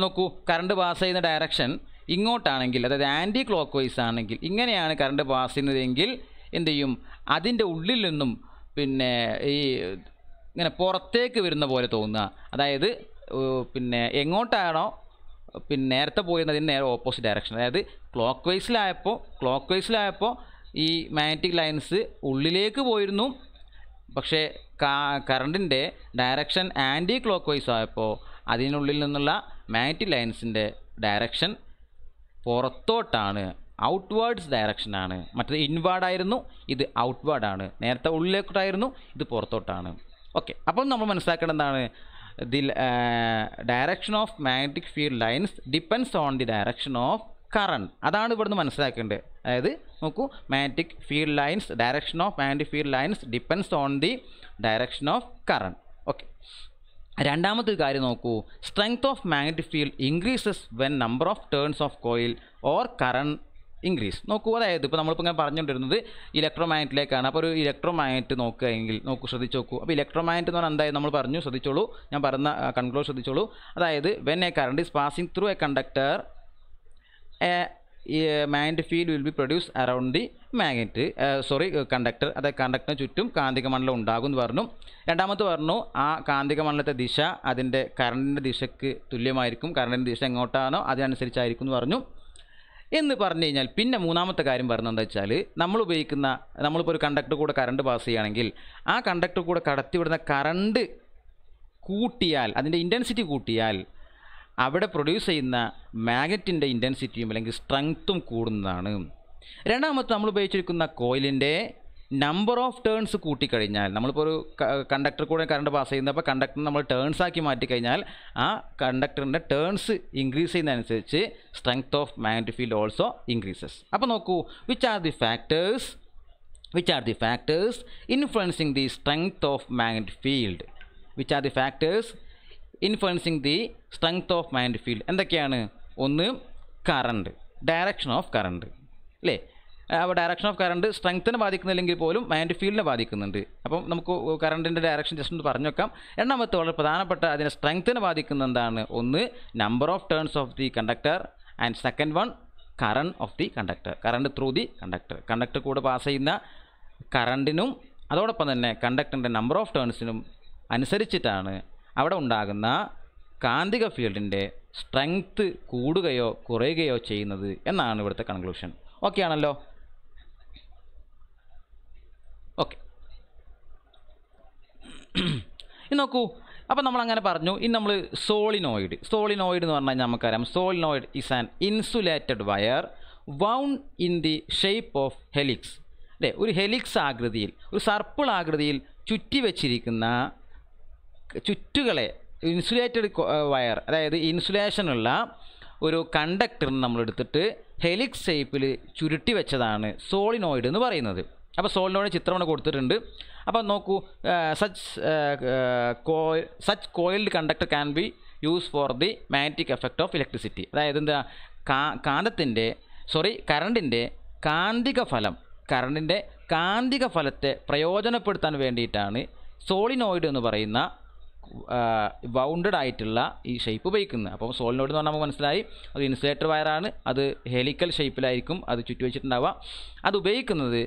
നോക്കൂ കറണ്ട് പാസ് ചെയ്യുന്ന ഡയറക്ഷൻ ഇങ്ങോട്ടാണെങ്കിൽ അതായത് ആന്റി ക്ലോക്ക് വൈസ് ആണെങ്കിൽ ഇങ്ങനെയാണ് കറണ്ട് പാസ് ചെയ്യുന്നതെങ്കിൽ എന്ത് ചെയ്യും? അതിന്റെ ഉള്ളിൽ നിന്നും പിന്നെ ഈ ഇങ്ങനെ പുറത്തേക്ക് വരുന്ന പോലെ തോന്നുക. അതായത് പിന്നെ എങ്ങോട്ടാണോ പിന്നെ നേരത്തെ പോയിരുന്നതിന് നേരെ ഓപ്പോസിറ്റ് ഡയറക്ഷൻ അതായത് ക്ലോക്ക് വൈസിലായപ്പോൾ ക്ലോക്ക് വൈസിലായപ്പോൾ ഈ മാഗ്നറ്റിക് ലൈൻസ് ഉള്ളിലേക്ക് പോയിരുന്നു. പക്ഷേ കറണ്ടിന്റെ ഡയറക്ഷൻ ആന്റി ക്ലോക്ക് വൈസ് ആയപ്പോൾ അതിനുള്ളിൽ നിന്നുള്ള മാഗ്നറ്റിക് ലൈൻസിന്റെ ഡയറക്ഷൻ പുറത്തോട്ടാണ് ഔട്ട്വേർഡ്സ് ഡയറക്ഷനാണ് മറ്റത് ഇൻവേർഡായിരുന്നു ഇത് ഔട്ട്വേർഡാണ് നേരത്തെ ഉള്ളിലേക്കോട്ടായിരുന്നു ഇത് പുറത്തോട്ടാണ്. ഓക്കെ അപ്പം നമ്മൾ മനസ്സിലാക്കേണ്ട എന്താണ്? The direction of magnetic field lines depends on the direction of current അതാണ് ഇവിടുന്ന് മനസ്സിലാക്കേണ്ടത്. അതായത് നോക്കൂ magnetic field lines direction of magnetic field lines depends on the direction of current okay രണ്ടാമത്തെ കാര്യം നോക്കൂ. Strength of magnetic field increases when number of turns of coil or current increase നോക്കൂ അതായത് ഇപ്പോൾ നമ്മളിപ്പോൾ ഇങ്ങനെ പറഞ്ഞുകൊണ്ടിരുന്നത് ഇലക്ട്രോ മാഗ്നറ്റിലേക്കാണ് അപ്പോൾ ഒരു ഇലക്ട്രോ മാഗ്നറ്റ് നോക്കുകയെങ്കിൽ നോക്കൂ ശ്രദ്ധിച്ച് നോക്കൂ. അപ്പോൾ ഇലക്ട്രോ മാഗ്നറ്റ് എന്ന് പറഞ്ഞാൽ എന്തായാലും നമ്മൾ പറഞ്ഞു ശ്രദ്ധിച്ചോളൂ. ഞാൻ പറഞ്ഞ കൺക്ലൂഷൻ ശ്രദ്ധിച്ചോളൂ. അതായത് when a current is passing through a conductor magnetic field will be produce around the magnet sorry conductor അതായത് കണ്ടക്ടറിന് ചുറ്റും കാന്തിക മണ്ഡലം ഉണ്ടാകും എന്ന് പറഞ്ഞു. രണ്ടാമത്തെ പറഞ്ഞു ആ കാന്തിക മണ്ഡലത്തെ ദിശ അതിന്റെ കറണ്ടിന്റെ ദിശയ്ക്ക് തുല്യമായിരിക്കും. കറണ്ടിന്റെ ദിശ എങ്ങോട്ടാണോ അതിനനുസരിച്ചായിരിക്കും എന്ന് പറഞ്ഞു. എന്ന് പറഞ്ഞു കഴിഞ്ഞാൽ പിന്നെ മൂന്നാമത്തെ കാര്യം പറയുന്നത് എന്താ വെച്ചാൽ നമ്മൾ ഉപയോഗിക്കുന്ന നമ്മളിപ്പോൾ ഒരു കണ്ടക്ടർ കൂടെ കറണ്ട് പാസ് ചെയ്യുകയാണെങ്കിൽ ആ കണ്ടക്ടർ കൂടെ കടത്തിവിടുന്ന കറണ്ട് കൂട്ടിയാൽ അതിന്റെ ഇന്റൻസിറ്റി കൂട്ടിയാൽ അവിടെ പ്രൊഡ്യൂസ് ചെയ്യുന്ന മാഗ്നറ്റിന്റെ ഇന്റൻസിറ്റിയും അല്ലെങ്കിൽ സ്ട്രെങ്ത്തും കൂടുന്നതാണ്. രണ്ടാമത്തെ നമ്മൾ ഉപയോഗിച്ചിരിക്കുന്ന കോയിലിന്റെ നമ്പർ ഓഫ് ടേൺസ് കൂട്ടിക്കഴിഞ്ഞാൽ നമ്മളിപ്പോൾ ഒരു കണ്ടക്ടർ കൂടെ കറണ്ട് പാസ് ചെയ്യുന്നത് അപ്പോൾ നമ്മൾ ടേൺസ് ആക്കി മാറ്റിക്കഴിഞ്ഞാൽ ആ കണ്ടക്ടറിന്റെ turns increase ചെയ്യുന്നതനുസരിച്ച് strength of magnetic field also increases അപ്പോൾ നോക്കൂ which are the factors which are the factors influencing the strength of magnetic field which are the factors? Influencing the strength of mind field എന്തൊക്കെയാണ്? ഒന്ന് current direction of current അല്ലേ അപ്പോൾ direction of current സ്ട്രെങ്ത്തിനെ ബാധിക്കുന്നില്ലെങ്കിൽ പോലും mind ഫീൽഡിനെ ബാധിക്കുന്നുണ്ട്. അപ്പം നമുക്ക് കറണ്ടിന്റെ ഡയറക്ഷൻ ജസ്റ്റ് ഒന്ന് പറഞ്ഞു വെക്കാം. രണ്ടാമത്തെ വളരെ പ്രധാനപ്പെട്ട അതിനെ സ്ട്രെങ്ത്തിനെ ബാധിക്കുന്ന എന്താണ്? ഒന്ന് number of turns of the conductor and second one current of the conductor current through the conductor conductor കൂടെ പാസ് ചെയ്യുന്ന കറണ്ടിനും അതോടൊപ്പം തന്നെ കണ്ടക്ടറിന്റെ നമ്പർ ഓഫ് ടേൺസിനും അനുസരിച്ചിട്ടാണ് അവിടെ ഉണ്ടാകുന്ന കാന്തിക ഫീൽഡിന്റെ സ്ട്രെങ്ത്ത് കൂടുകയോ കുറയുകയോ ചെയ്യുന്നത് എന്നാണ് ഇവിടുത്തെ കൺക്ലൂഷൻ ഓക്കെ ആണല്ലോ? ഓക്കെ നോക്കൂ. അപ്പോൾ നമ്മൾ അങ്ങനെ പറഞ്ഞു ഇനി നമ്മൾ സോളിനോയിഡ് സോളിനോയിഡ് എന്ന് പറഞ്ഞാൽ നമുക്കറിയാം. Solenoid is an insulated wire wound in the shape of helix അല്ലേ? ഒരു ഹെലിക്സ് ആകൃതിയിൽ ഒരു സർപ്പിൾ ആകൃതിയിൽ ചുറ്റി വച്ചിരിക്കുന്ന ചുറ്റുകളെ ഇൻസുലേറ്റഡ് വയർ അതായത് ഇൻസുലേഷനുള്ള ഒരു കണ്ടക്ടറിന് നമ്മളെടുത്തിട്ട് ഹെലിക്സ് ഷേപ്പിൽ ചുരുട്ടി വെച്ചതാണ് സോളിനോയിഡ് എന്ന് പറയുന്നത്. അപ്പോൾ സോളിനോയിഡ് ചിത്രമാണ് കൊടുത്തിട്ടുണ്ട്. അപ്പോൾ നോക്കൂ such coil such coiled conductor can be use for the magnetic effect of electricity അതായത് എന്താ കാ കാന്തത്തിന്റെ സോറി കറണ്ടിന്റെ കാന്തിക ഫലം കറണ്ടിന്റെ കാന്തിക ഫലത്തെ പ്രയോജനപ്പെടുത്താൻ വേണ്ടിയിട്ടാണ് സോളിനോയിഡ് എന്ന് പറയുന്ന ബൗണ്ടഡ് ആയിട്ടുള്ള ഈ ഷേപ്പ് ഉപയോഗിക്കുന്നത്. അപ്പോൾ സോളിനോയിഡ് എന്ന് പറഞ്ഞാൽ നമുക്ക് മനസ്സിലായി അത് ഇൻസുലേറ്റർ വയറാണ് അത് ഹെലിക്കൽ ഷേപ്പിലായിരിക്കും അത് ചുറ്റി വെച്ചിട്ടുണ്ടാവുക. അത് ഉപയോഗിക്കുന്നത്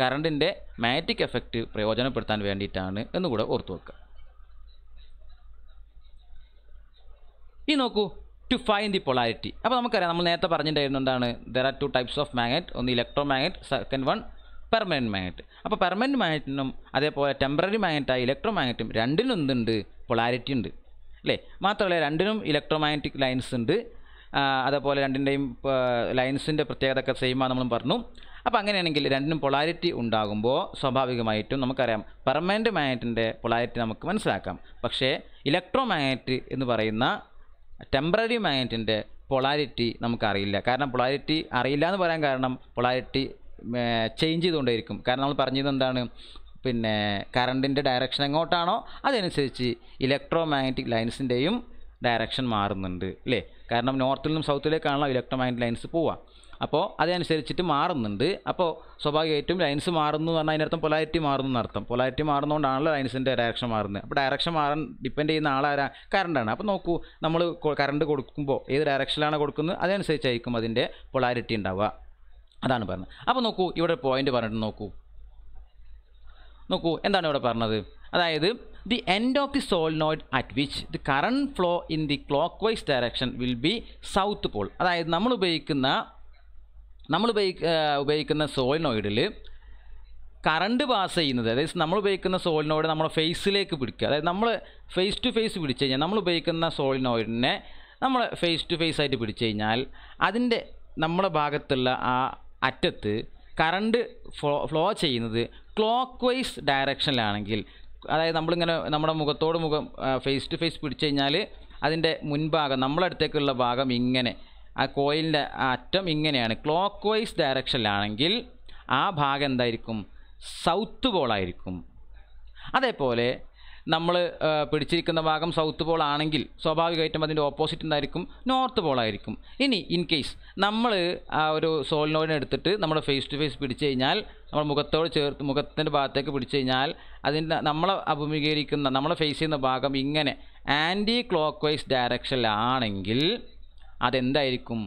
കറണ്ടിന്റെ മാറ്റിക് എഫക്റ്റ് പ്രയോജനപ്പെടുത്താൻ വേണ്ടിയിട്ടാണ് എന്നുകൂടെ ഓർത്തു വെക്കുക. ഈ നോക്കൂ ടു ഫൈൻ ദി പൊളാരിറ്റി അപ്പോൾ നമുക്കറിയാം നമ്മൾ നേരത്തെ പറഞ്ഞിട്ടുണ്ടായിരുന്നു എന്താണ് there are two types of magnet ഒന്ന് electromagnet second one permanent magnet അപ്പോൾ പെർമനന്റ് മാഗ്നറ്റിനും അതേപോലെ ടെമ്പററി മാഗ്നറ്റായ ഇലക്ട്രോ മാഗ്നറ്റും രണ്ടിനും എന്തുണ്ട്? പൊളാരിറ്റി ഉണ്ട്. അല്ലേ? മാത്രമല്ല രണ്ടിനും ഇലക്ട്രോമാഗ്നറ്റിക് ലൈൻസ് ഉണ്ട്. അതേപോലെ രണ്ടിന്റെയും ലൈൻസിന്റെ പ്രത്യേകത ഒക്കെ സെയിമാണ് നമ്മൾ പറഞ്ഞു. അപ്പോൾ അങ്ങനെയാണെങ്കിൽ രണ്ടിനും പൊളാരിറ്റി ഉണ്ടാകുമ്പോൾ സ്വാഭാവികമായിട്ടും നമുക്കറിയാം പെർമനന്റ് മാഗ്നറ്റിന്റെ പൊളാരിറ്റി നമുക്ക് മനസ്സിലാക്കാം. പക്ഷേ ഇലക്ട്രോ മാഗ്നറ്റ് എന്ന് പറയുന്ന ടെമ്പററി മാഗ്നറ്റിന്റെ പൊളാരിറ്റി നമുക്കറിയില്ല. കാരണം പൊളാരിറ്റി അറിയില്ല എന്ന് പറയാൻ കാരണം പൊളാരിറ്റി ചേഞ്ച് ചെയ്തുകൊണ്ടേയിരിക്കും. കാരണം നമ്മൾ പറഞ്ഞത് എന്താണ്? പിന്നെ കറണ്ടിന്റെ ഡയറക്ഷൻ എങ്ങോട്ടാണോ അതനുസരിച്ച് ഇലക്ട്രോ മാഗ്നറ്റിക് ലൈൻസിന്റെയും ഡയറക്ഷൻ മാറുന്നുണ്ട് അല്ലേ കാരണം നോർത്തിൽ നിന്നും സൗത്തിലേക്കാണല്ലോ ഇലക്ട്രോ മാഗ്നറ്റിക് ലൈൻസ് പോവുക. അപ്പോൾ അതനുസരിച്ചിട്ട് മാറുന്നുണ്ട്. അപ്പോൾ സ്വാഭാവികമായിട്ടും ലൈൻസ് മാറുന്നു എന്ന് പറഞ്ഞാൽ അതിനർത്ഥം പൊലാരിറ്റി മാറുന്നു എന്നർത്ഥം പൊലാരിറ്റി മാറുന്നതുകൊണ്ടാണല്ലോ ലൈൻസിന്റെ ഡയറക്ഷൻ മാറുന്നത്. അപ്പോൾ ഡയറക്ഷൻ മാറാൻ ഡിപ്പെൻഡ് ചെയ്യുന്ന ആളാരാ? കറണ്ടാണ് അപ്പോൾ നോക്കൂ നമ്മൾ കറണ്ട് കൊടുക്കുമ്പോൾ ഏത് ഡയറക്ഷനിലാണ് കൊടുക്കുന്നത്? അതനുസരിച്ചായിരിക്കും അതിന്റെ പൊളാരിറ്റി ഉണ്ടാവുക. അതാണ് പറഞ്ഞത്. അപ്പോൾ നോക്കൂ ഇവിടെ പോയിന്റ് പറഞ്ഞിട്ട് നോക്കൂ. നോക്കൂ എന്താണ് ഇവിടെ പറഞ്ഞത്? അതായത് the end of the solenoid at which the current flow in the clockwise direction will be south pole അതായത് നമ്മൾ ഉപയോഗിക്കുന്ന നമ്മൾ ഉപയോഗിക്ക ഉപയോഗിക്കുന്ന സോളിനോയിഡിൽ കറണ്ട് പാസ് ചെയ്യുന്നത് അതായത് നമ്മൾ ഉപയോഗിക്കുന്ന സോളിനോയിഡ് നമ്മുടെ ഫേസിലേക്ക് പിടിക്കുക. അതായത് നമ്മൾ ഫേസ് ടു ഫേസ് പിടിച്ചു കഴിഞ്ഞാൽ നമ്മൾ ഉപയോഗിക്കുന്ന സോളിനോയിഡിനെ നമ്മൾ ഫേസ് ടു ഫേസ് ആയിട്ട് പിടിച്ചു കഴിഞ്ഞാൽ അതിന്റെ നമ്മുടെ ഭാഗത്തുള്ള ആ അറ്റത്ത് കറണ്ട് ഫ്ലോ ഫ്ലോ ചെയ്യുന്നത് ക്ലോക്ക് വൈസ് ഡയറക്ഷനിലാണെങ്കിൽ അതായത് നമ്മളിങ്ങനെ നമ്മുടെ മുഖത്തോട് മുഖം ഫേസ് ടു ഫേസ് പിടിച്ചു കഴിഞ്ഞാൽ അതിന്റെ മുൻഭാഗം നമ്മളടുത്തേക്കുള്ള ഭാഗം ഇങ്ങനെ ആ കോയിലിന്റെ അറ്റം ഇങ്ങനെയാണ്. ക്ലോക്ക് വൈസ് ഡയറക്ഷനിലാണെങ്കിൽ ആ ഭാഗം എന്തായിരിക്കും? സൗത്ത് പോളായിരിക്കും അതേപോലെ നമ്മൾ പിടിച്ചിരിക്കുന്ന ഭാഗം സൗത്ത് പോൾ ആണെങ്കിൽ സ്വാഭാവികമായിട്ടും അതിന്റെ ഓപ്പോസിറ്റ് എന്തായിരിക്കും? നോർത്ത് പോളായിരിക്കും ഇനി ഇൻ കേസ് നമ്മൾ ആ ഒരു സോളിനോയിഡ് എടുത്തിട്ട് നമ്മൾ ഫേസ് ടു ഫേസ് പിടിച്ചു കഴിഞ്ഞാൽ നമ്മൾ മുഖത്തോട് ചേർത്ത് മുഖത്തിന്റെ ഭാഗത്തേക്ക് പിടിച്ചു കഴിഞ്ഞാൽ അതിന്റെ നമ്മളെ അഭിമുഖീകരിക്കുന്ന നമ്മളെ ഫേസ് ചെയ്യുന്ന ഭാഗം ഇങ്ങനെ ആന്റി ക്ലോക്ക് വൈസ് ഡയറക്ഷനിലാണെങ്കിൽ അതെന്തായിരിക്കും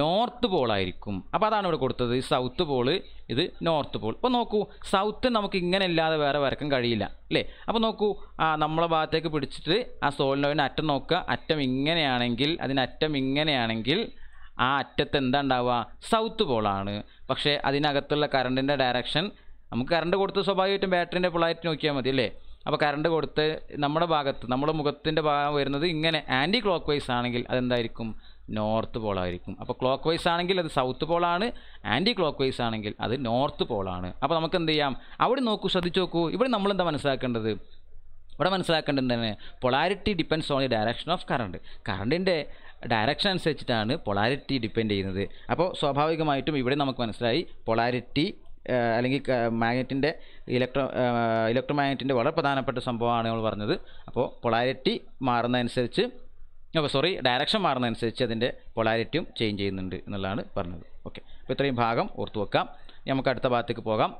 നോർത്ത് പോളായിരിക്കും അപ്പോൾ അതാണ് ഇവിടെ കൊടുത്തത്. ഈ സൗത്ത് പോൾ ഇത് നോർത്ത് പോൾ അപ്പോൾ നോക്കൂ സൗത്ത് നമുക്ക് ഇങ്ങനെ അല്ലാതെ വേറെ വരക്കാൻ കഴിയില്ല അല്ലേ? അപ്പോൾ നോക്കൂ ആ നമ്മളെ ഭാഗത്തേക്ക് പിടിച്ചിട്ട് ആ സോളിനോയിന്റെ അറ്റം നോക്കുക. അറ്റം ഇങ്ങനെയാണെങ്കിൽ അതിന് അറ്റം ഇങ്ങനെയാണെങ്കിൽ ആ അറ്റത്ത് എന്താ ഉണ്ടാവുക സൗത്ത് പോളാണ് പക്ഷേ അതിനകത്തുള്ള കറണ്ടിന്റെ ഡയറക്ഷൻ നമുക്ക് കറണ്ട് കൊടുത്ത് സ്വാഭാവികമായിട്ടും ബാറ്ററിന്റെ പൊളായിട്ട് നോക്കിയാൽ മതി അല്ലേ? അപ്പോൾ കറണ്ട് കൊടുത്ത് നമ്മുടെ ഭാഗത്ത് നമ്മുടെ മുഖത്തിന്റെ ഭാഗം വരുന്നത് ഇങ്ങനെ ആന്റി ക്ലോക്ക് വൈസ് ആണെങ്കിൽ അതെന്തായിരിക്കും? നോർത്ത് പോളായിരിക്കും അപ്പോൾ ക്ലോക്ക് വൈസ് ആണെങ്കിൽ അത് സൗത്ത് പോളാണ് ആന്റി ക്ലോക്ക് വൈസ് ആണെങ്കിൽ അത് നോർത്ത് പോളാണ് അപ്പോൾ നമുക്ക് എന്ത് ചെയ്യാം? അവിടെ നോക്കൂ ശ്രദ്ധിച്ച് നോക്കൂ. ഇവിടെ നമ്മൾ എന്താ മനസ്സിലാക്കേണ്ടത്? ഇവിടെ മനസ്സിലാക്കേണ്ടത് തന്നെ polarity depends on the direction of current കറണ്ടിന്റെ ഡയറക്ഷൻ അനുസരിച്ചിട്ടാണ് പൊളാരിറ്റി ഡിപ്പെൻഡ് ചെയ്യുന്നത്. അപ്പോൾ സ്വാഭാവികമായിട്ടും ഇവിടെ നമുക്ക് മനസ്സിലായി പൊളാരിറ്റി അല്ലെങ്കിൽ മാഗ്നറ്റിന്റെ ഇലക്ട്രോ ഇലക്ട്രോ മാഗ്നറ്റിന്റെ വളരെ പ്രധാനപ്പെട്ട സംഭവമാണ് നമ്മൾ പറഞ്ഞത്. അപ്പോൾ പൊളാരിറ്റി മാറുന്നതനുസരിച്ച് അപ്പോൾ സോറി ഡയറക്ഷൻ മാറുന്നതനുസരിച്ച് അതിന്റെ പൊളാരിറ്റിയും ചേഞ്ച് ചെയ്യുന്നുണ്ട് എന്നുള്ളതാണ് പറഞ്ഞത്. ഓക്കെ അപ്പോൾ ഇത്രയും ഭാഗം ഓർത്ത് വെക്കാം. നമുക്ക് അടുത്ത ഭാഗത്തേക്ക് പോകാം.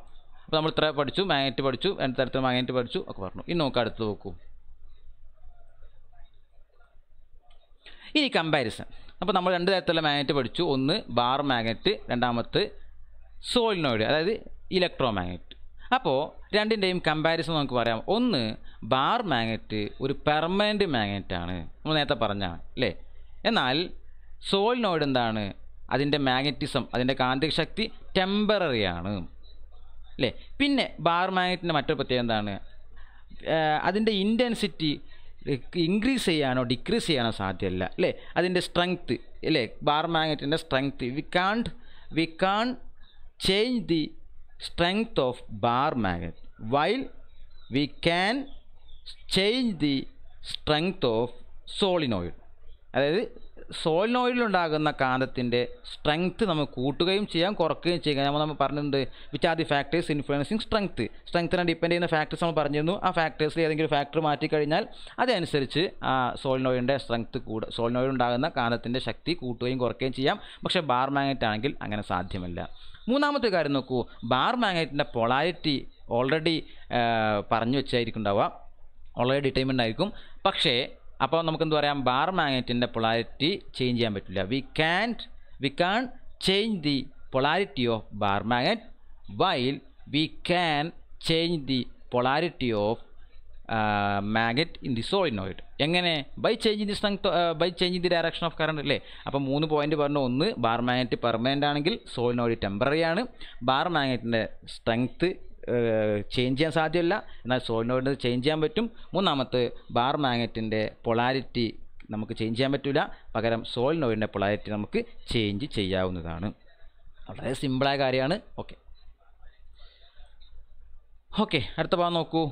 അപ്പോൾ നമ്മൾ ഇത്ര പഠിച്ചു മാഗ്നറ്റ് പഠിച്ചു രണ്ട് തരത്തിൽ മാഗ്നറ്റ് പഠിച്ചു ഒക്കെ പറഞ്ഞു. ഇനി നോക്കാം അടുത്ത് നോക്കൂ. ഇനി കമ്പാരിസൺ അപ്പോൾ നമ്മൾ രണ്ട് തരത്തിലുള്ള മാഗ്നറ്റ് പഠിച്ചു. ഒന്ന് ബാർ മാഗ്നറ്റ് രണ്ടാമത്തെ സോളിനോയിഡ് അതായത് ഇലക്ട്രോ മാഗ്നറ്റ് അപ്പോൾ രണ്ടിന്റെയും കമ്പാരിസൺ നമുക്ക് പറയാം. ഒന്ന് ബാർ മാഗ്നറ്റ് ഒരു പെർമനന്റ് മാഗ്നറ്റ് ആണ്. നമ്മൾ നേരത്തെ പറഞ്ഞാണ് അല്ലേ? എന്നാൽ സോളിനോയിഡ് എന്താണ്? അതിന്റെ മാഗ്നറ്റിസം അതിന്റെ കാന്തികശക്തി ടെമ്പററി ആണ് അല്ലേ? പിന്നെ ബാർ മാഗ്നറ്റിന്റെ മറ്റൊരു പ്രത്യേകത എന്താണ്? അതിന്റെ ഇന്റൻസിറ്റി ഇൻക്രീസ് ചെയ്യാനോ ഡിക്രീസ് ചെയ്യാനോ സാധ്യമല്ല അല്ലേ? അതിന്റെ സ്ട്രെങ്ത്ത് അല്ലേ? Bar മാഗ്നറ്റിന്റെ strength we can't we can't change the strength of bar magnet while we can change the strength of solenoid അതായത് സോളിനോയിഡിലുണ്ടാകുന്ന കാന്തത്തിന്റെ സ്ട്രെങ്ത്ത് നമുക്ക് കൂട്ടുകയും ചെയ്യാം കുറക്കുകയും ചെയ്യാം. നമ്മൾ നമ്മൾ പറഞ്ഞിട്ടുണ്ട് which are the factors influencing strength സ്ട്രെങ്ത്തിനെ depend ചെയ്യുന്ന ഫാക്ടേഴ്സ് നമ്മൾ പറഞ്ഞിരുന്നു. ആ ഫാക്ടേഴ്സിൽ ഏതെങ്കിലും ഫാക്ടർ മാറ്റിക്കഴിഞ്ഞാൽ അതനുസരിച്ച് ആ സോളിനോയിഡിന്റെ സ്ട്രെങ്ത്ത് കൂട സോളിനോയിഡ് ഉണ്ടാകുന്ന കാന്തത്തിന്റെ ശക്തി കൂട്ടുകയും കുറയ്ക്കുകയും ചെയ്യാം. പക്ഷേ ബാർ മാഗ്നറ്റ് ആണെങ്കിൽ അങ്ങനെ സാധ്യമല്ല. മൂന്നാമത്തെ കാര്യം നോക്കൂ. ബാർ മാഗ്നറ്റിന്റെ പൊളാരിറ്റി ഓൾറെഡി പറഞ്ഞു വെച്ചായിരിക്കും ഉണ്ടാവുക. ഓൾറെഡി ഡിറ്റൈൻമെന്റ് ആയിരിക്കും. പക്ഷേ അപ്പോൾ നമുക്ക് എന്ത് പറയാം? ബാർ മാഗ്നറ്റിന്റെ പൊളാരിറ്റി ചേഞ്ച് ചെയ്യാൻ പറ്റില്ല. We can we can't change the polarity of bar magnet while we can change the polarity of magnet in the solenoid എങ്ങനെ? By change the strength by change the direction of current അല്ലേ? അപ്പോൾ മൂന്ന് point പറഞ്ഞു ഒന്ന് bar magnet permanent ആണെങ്കിൽ solenoid temporary ആണ്. Bar മാഗ്നറ്റിന്റെ strength change ചെയ്യാൻ സാധ്യമല്ല. എന്നാൽ സോളിനോയിഡ് ചേഞ്ച് ചെയ്യാൻ പറ്റും. മൂന്നാമത്തെ ബാർ മാഗ്നറ്റിന്റെ പൊളാരിറ്റി നമുക്ക് ചേഞ്ച് ചെയ്യാൻ പറ്റില്ല പകരം സോളിനോയിഡിന്റെ പൊളാരിറ്റി നമുക്ക് ചേഞ്ച് ചെയ്യാവുന്നതാണ്. വളരെ സിമ്പിളായ കാര്യമാണ്. ഓക്കെ ഓക്കെ അടുത്ത ഭാഗം നോക്കൂ.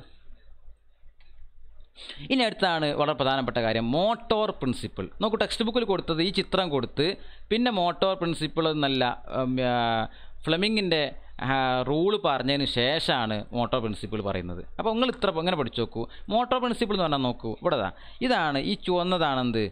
ഇനി അടുത്താണ് വളരെ പ്രധാനപ്പെട്ട കാര്യം. Motor principle. നോക്കൂ ടെക്സ്റ്റ് ബുക്കിൽ കൊടുത്തത് ഈ ചിത്രം കൊടുത്ത് പിന്നെ മോട്ടോർ പ്രിൻസിപ്പിൾ എന്നല്ല ഫ്ലെമിങ്ങിന്റെ റൂൾ പറഞ്ഞതിന് ശേഷമാണ് മോട്ടോ പ്രിൻസിപ്പിൾ പറയുന്നത്. അപ്പോൾ നിങ്ങൾ ഇത്ര ഇങ്ങനെ പഠിച്ചു നോക്കൂ. മോട്ടോർ പ്രിൻസിപ്പിൾ എന്ന് പറഞ്ഞാൽ നോക്കൂ. ഇവിടെ ഇതാണ് ഈ ചുവന്നതാണെന്ത്?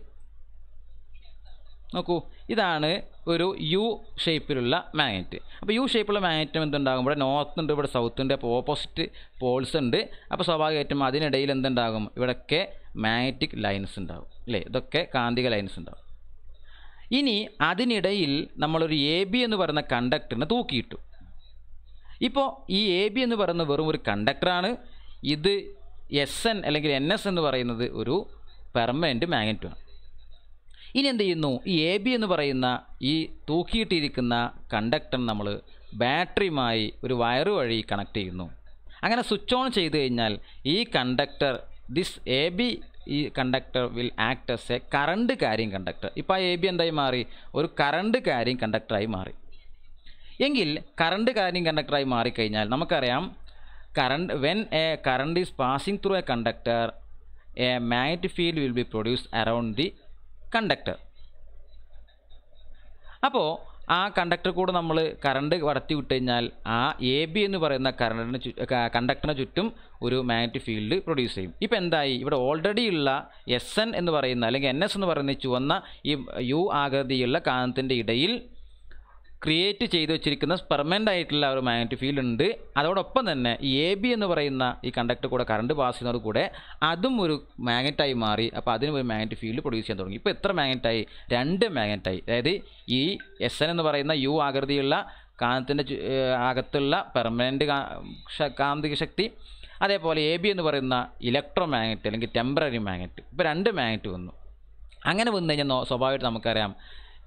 നോക്കൂ ഇതാണ് ഒരു യു ഷേപ്പിലുള്ള മാഗ്നറ്റ് അപ്പോൾ യു ഷേപ്പിലുള്ള മാഗ്നറ്റും എന്തുണ്ടാകും? ഇവിടെ നോർത്ത് ഉണ്ട് ഇവിടെ സൗത്ത് ഉണ്ട് അപ്പോൾ ഓപ്പോസിറ്റ് പോൾസ് ഉണ്ട്. അപ്പോൾ സ്വാഭാവികമായിട്ടും അതിനിടയിൽ എന്തുണ്ടാകും? ഇവിടെയൊക്കെ മാഗ്നറ്റിക് ലൈൻസ് ഉണ്ടാകും. അല്ലേ ഇതൊക്കെ കാന്തിക ലൈൻസ് ഉണ്ടാകും. ഇനി അതിനിടയിൽ നമ്മളൊരു എ ബി എന്ന് പറയുന്ന കണ്ടക്ടറിനെ തൂക്കിയിട്ടു. ഇപ്പോൾ ഈ എ ബി എന്ന് പറയുന്നത് വെറും ഒരു കണ്ടക്ടറാണ് ഇത് എസ് എൻ അല്ലെങ്കിൽ എൻ എസ് എന്ന് പറയുന്നത് ഒരു പെർമനന്റ് മാഗ്നറ്റുമാണ് ഇനി എന്ത് ചെയ്യുന്നു? ഈ എ ബി എന്ന് പറയുന്ന ഈ തൂക്കിയിട്ടിരിക്കുന്ന കണ്ടക്ടർ നമ്മൾ ബാറ്ററിയുമായി ഒരു വയറ് വഴി കണക്ട് ചെയ്യുന്നു. അങ്ങനെ സ്വിച്ച് ഓൺ ചെയ്ത് കഴിഞ്ഞാൽ ഈ കണ്ടക്ടർ ദിസ് എ ബി ഈ conductor will act as a current കാര്യം കണ്ടക്ടർ ഇപ്പോൾ ആ എ ബി എന്തായി മാറി? ഒരു കറണ്ട് കാര്യം കണ്ടക്ടറായി മാറി. എങ്കിൽ കറണ്ട് കാര്യം കണ്ടക്ടറായി മാറിക്കഴിഞ്ഞാൽ നമുക്കറിയാം current when a current is passing through a conductor a magnetic field will be produce around the conductor അപ്പോൾ ആ കണ്ടക്ടർ കൂടെ നമ്മൾ കറണ്ട് കടത്തി വിട്ട് കഴിഞ്ഞാൽ ആ എ ബി എന്ന് പറയുന്ന കറണ്ടിന് ചു കണ്ടക്ടറിന് ചുറ്റും ഒരു മാഗ്നറ്റിക് ഫീൽഡ് പ്രൊഡ്യൂസ് ചെയ്യും. ഇപ്പോൾ എന്തായി? ഇവിടെ ഓൾറെഡി ഉള്ള എസ് എൻ എന്ന് പറയുന്ന അല്ലെങ്കിൽ എൻ എസ് എന്ന് പറയുന്ന ചുവന്ന ഈ യു ആകൃതിയുള്ള കാന്തത്തിന്റെ ഇടയിൽ ക്രിയേറ്റ് ചെയ്തു വെച്ചിരിക്കുന്ന പെർമനന്റ് ആയിട്ടുള്ള ഒരു മാഗ്നറ്റിക് ഫീൽഡ് ഉണ്ട്. അതോടൊപ്പം തന്നെ ഈ എ ബി എന്ന് പറയുന്ന ഈ കണ്ടക്ടർ കൂടെ കറണ്ട് പാസ് ചെയ്യുന്നതോട് കൂടെ അതും ഒരു മാഗ്നറ്റായി മാറി. അപ്പോൾ അതിനും ഒരു മാഗ്നറ്റിക് ഫീൽഡ് പ്രൊഡ്യൂസ് ചെയ്യാൻ തുടങ്ങി. ഇപ്പോൾ എത്ര മാഗ്നറ്റായി രണ്ട് മാഗ്നറ്റായി അതായത് ഈ എസ് എൻ എന്ന് പറയുന്ന യു ആകൃതിയുള്ള കാന്തത്തിന്റെ അകത്തുള്ള പെർമനന്റ് കാന്തിക ശക്തി. അതേപോലെ എ ബി എന്ന് പറയുന്ന ഇലക്ട്രോ മാഗ്നറ്റ് അല്ലെങ്കിൽ ടെമ്പററി മാഗ്നറ്റ് ഇപ്പോൾ രണ്ട് മാഗ്നറ്റ് വന്നു. അങ്ങനെ വന്നു കഴിഞ്ഞാൽ സ്വാഭാവികമായിട്ട് നമുക്കറിയാം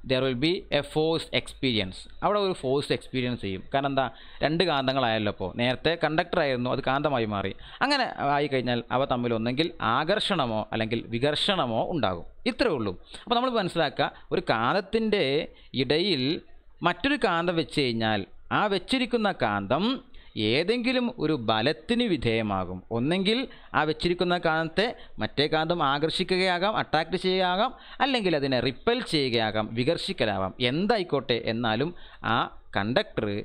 there will be a force experience അവിടെ ഒരു ഫോഴ്സ് എക്സ്പീരിയൻസ് ചെയ്യും. കാരണം എന്താ? രണ്ട് കാന്തങ്ങളായല്ലോ അപ്പോൾ നേരത്തെ കണ്ടക്ടർ ആയിരുന്നു അത് കാന്തമായി മാറി. അങ്ങനെ ആയി കഴിഞ്ഞാൽ അവ തമ്മിൽ ഒന്നെങ്കിൽ ആകർഷണമോ അല്ലെങ്കിൽ വികർഷണമോ ഉണ്ടാകും. ഇത്രയേ ഉള്ളൂ. അപ്പോൾ നമ്മൾ മനസ്സിലാക്കുക ഒരു കാന്തത്തിന്റെ ഇടയിൽ മറ്റൊരു കാന്തം വെച്ച് കഴിഞ്ഞാൽ ആ വെച്ചിരിക്കുന്ന കാന്തം ഏതെങ്കിലും ഒരു ബലത്തിന് വിധേയമാകും. ഒന്നെങ്കിൽ ആ വെച്ചിരിക്കുന്ന കാന്തത്തെ മറ്റേ കാന്തം ആകർഷിക്കുകയാകാം അട്രാക്റ്റ് ചെയ്യുകയാകാം അല്ലെങ്കിൽ അതിനെ റിപ്പൽ ചെയ്യുകയാകാം വികർഷിക്കലാവാം. എന്തായിക്കോട്ടെ എന്നാലും ആ conductor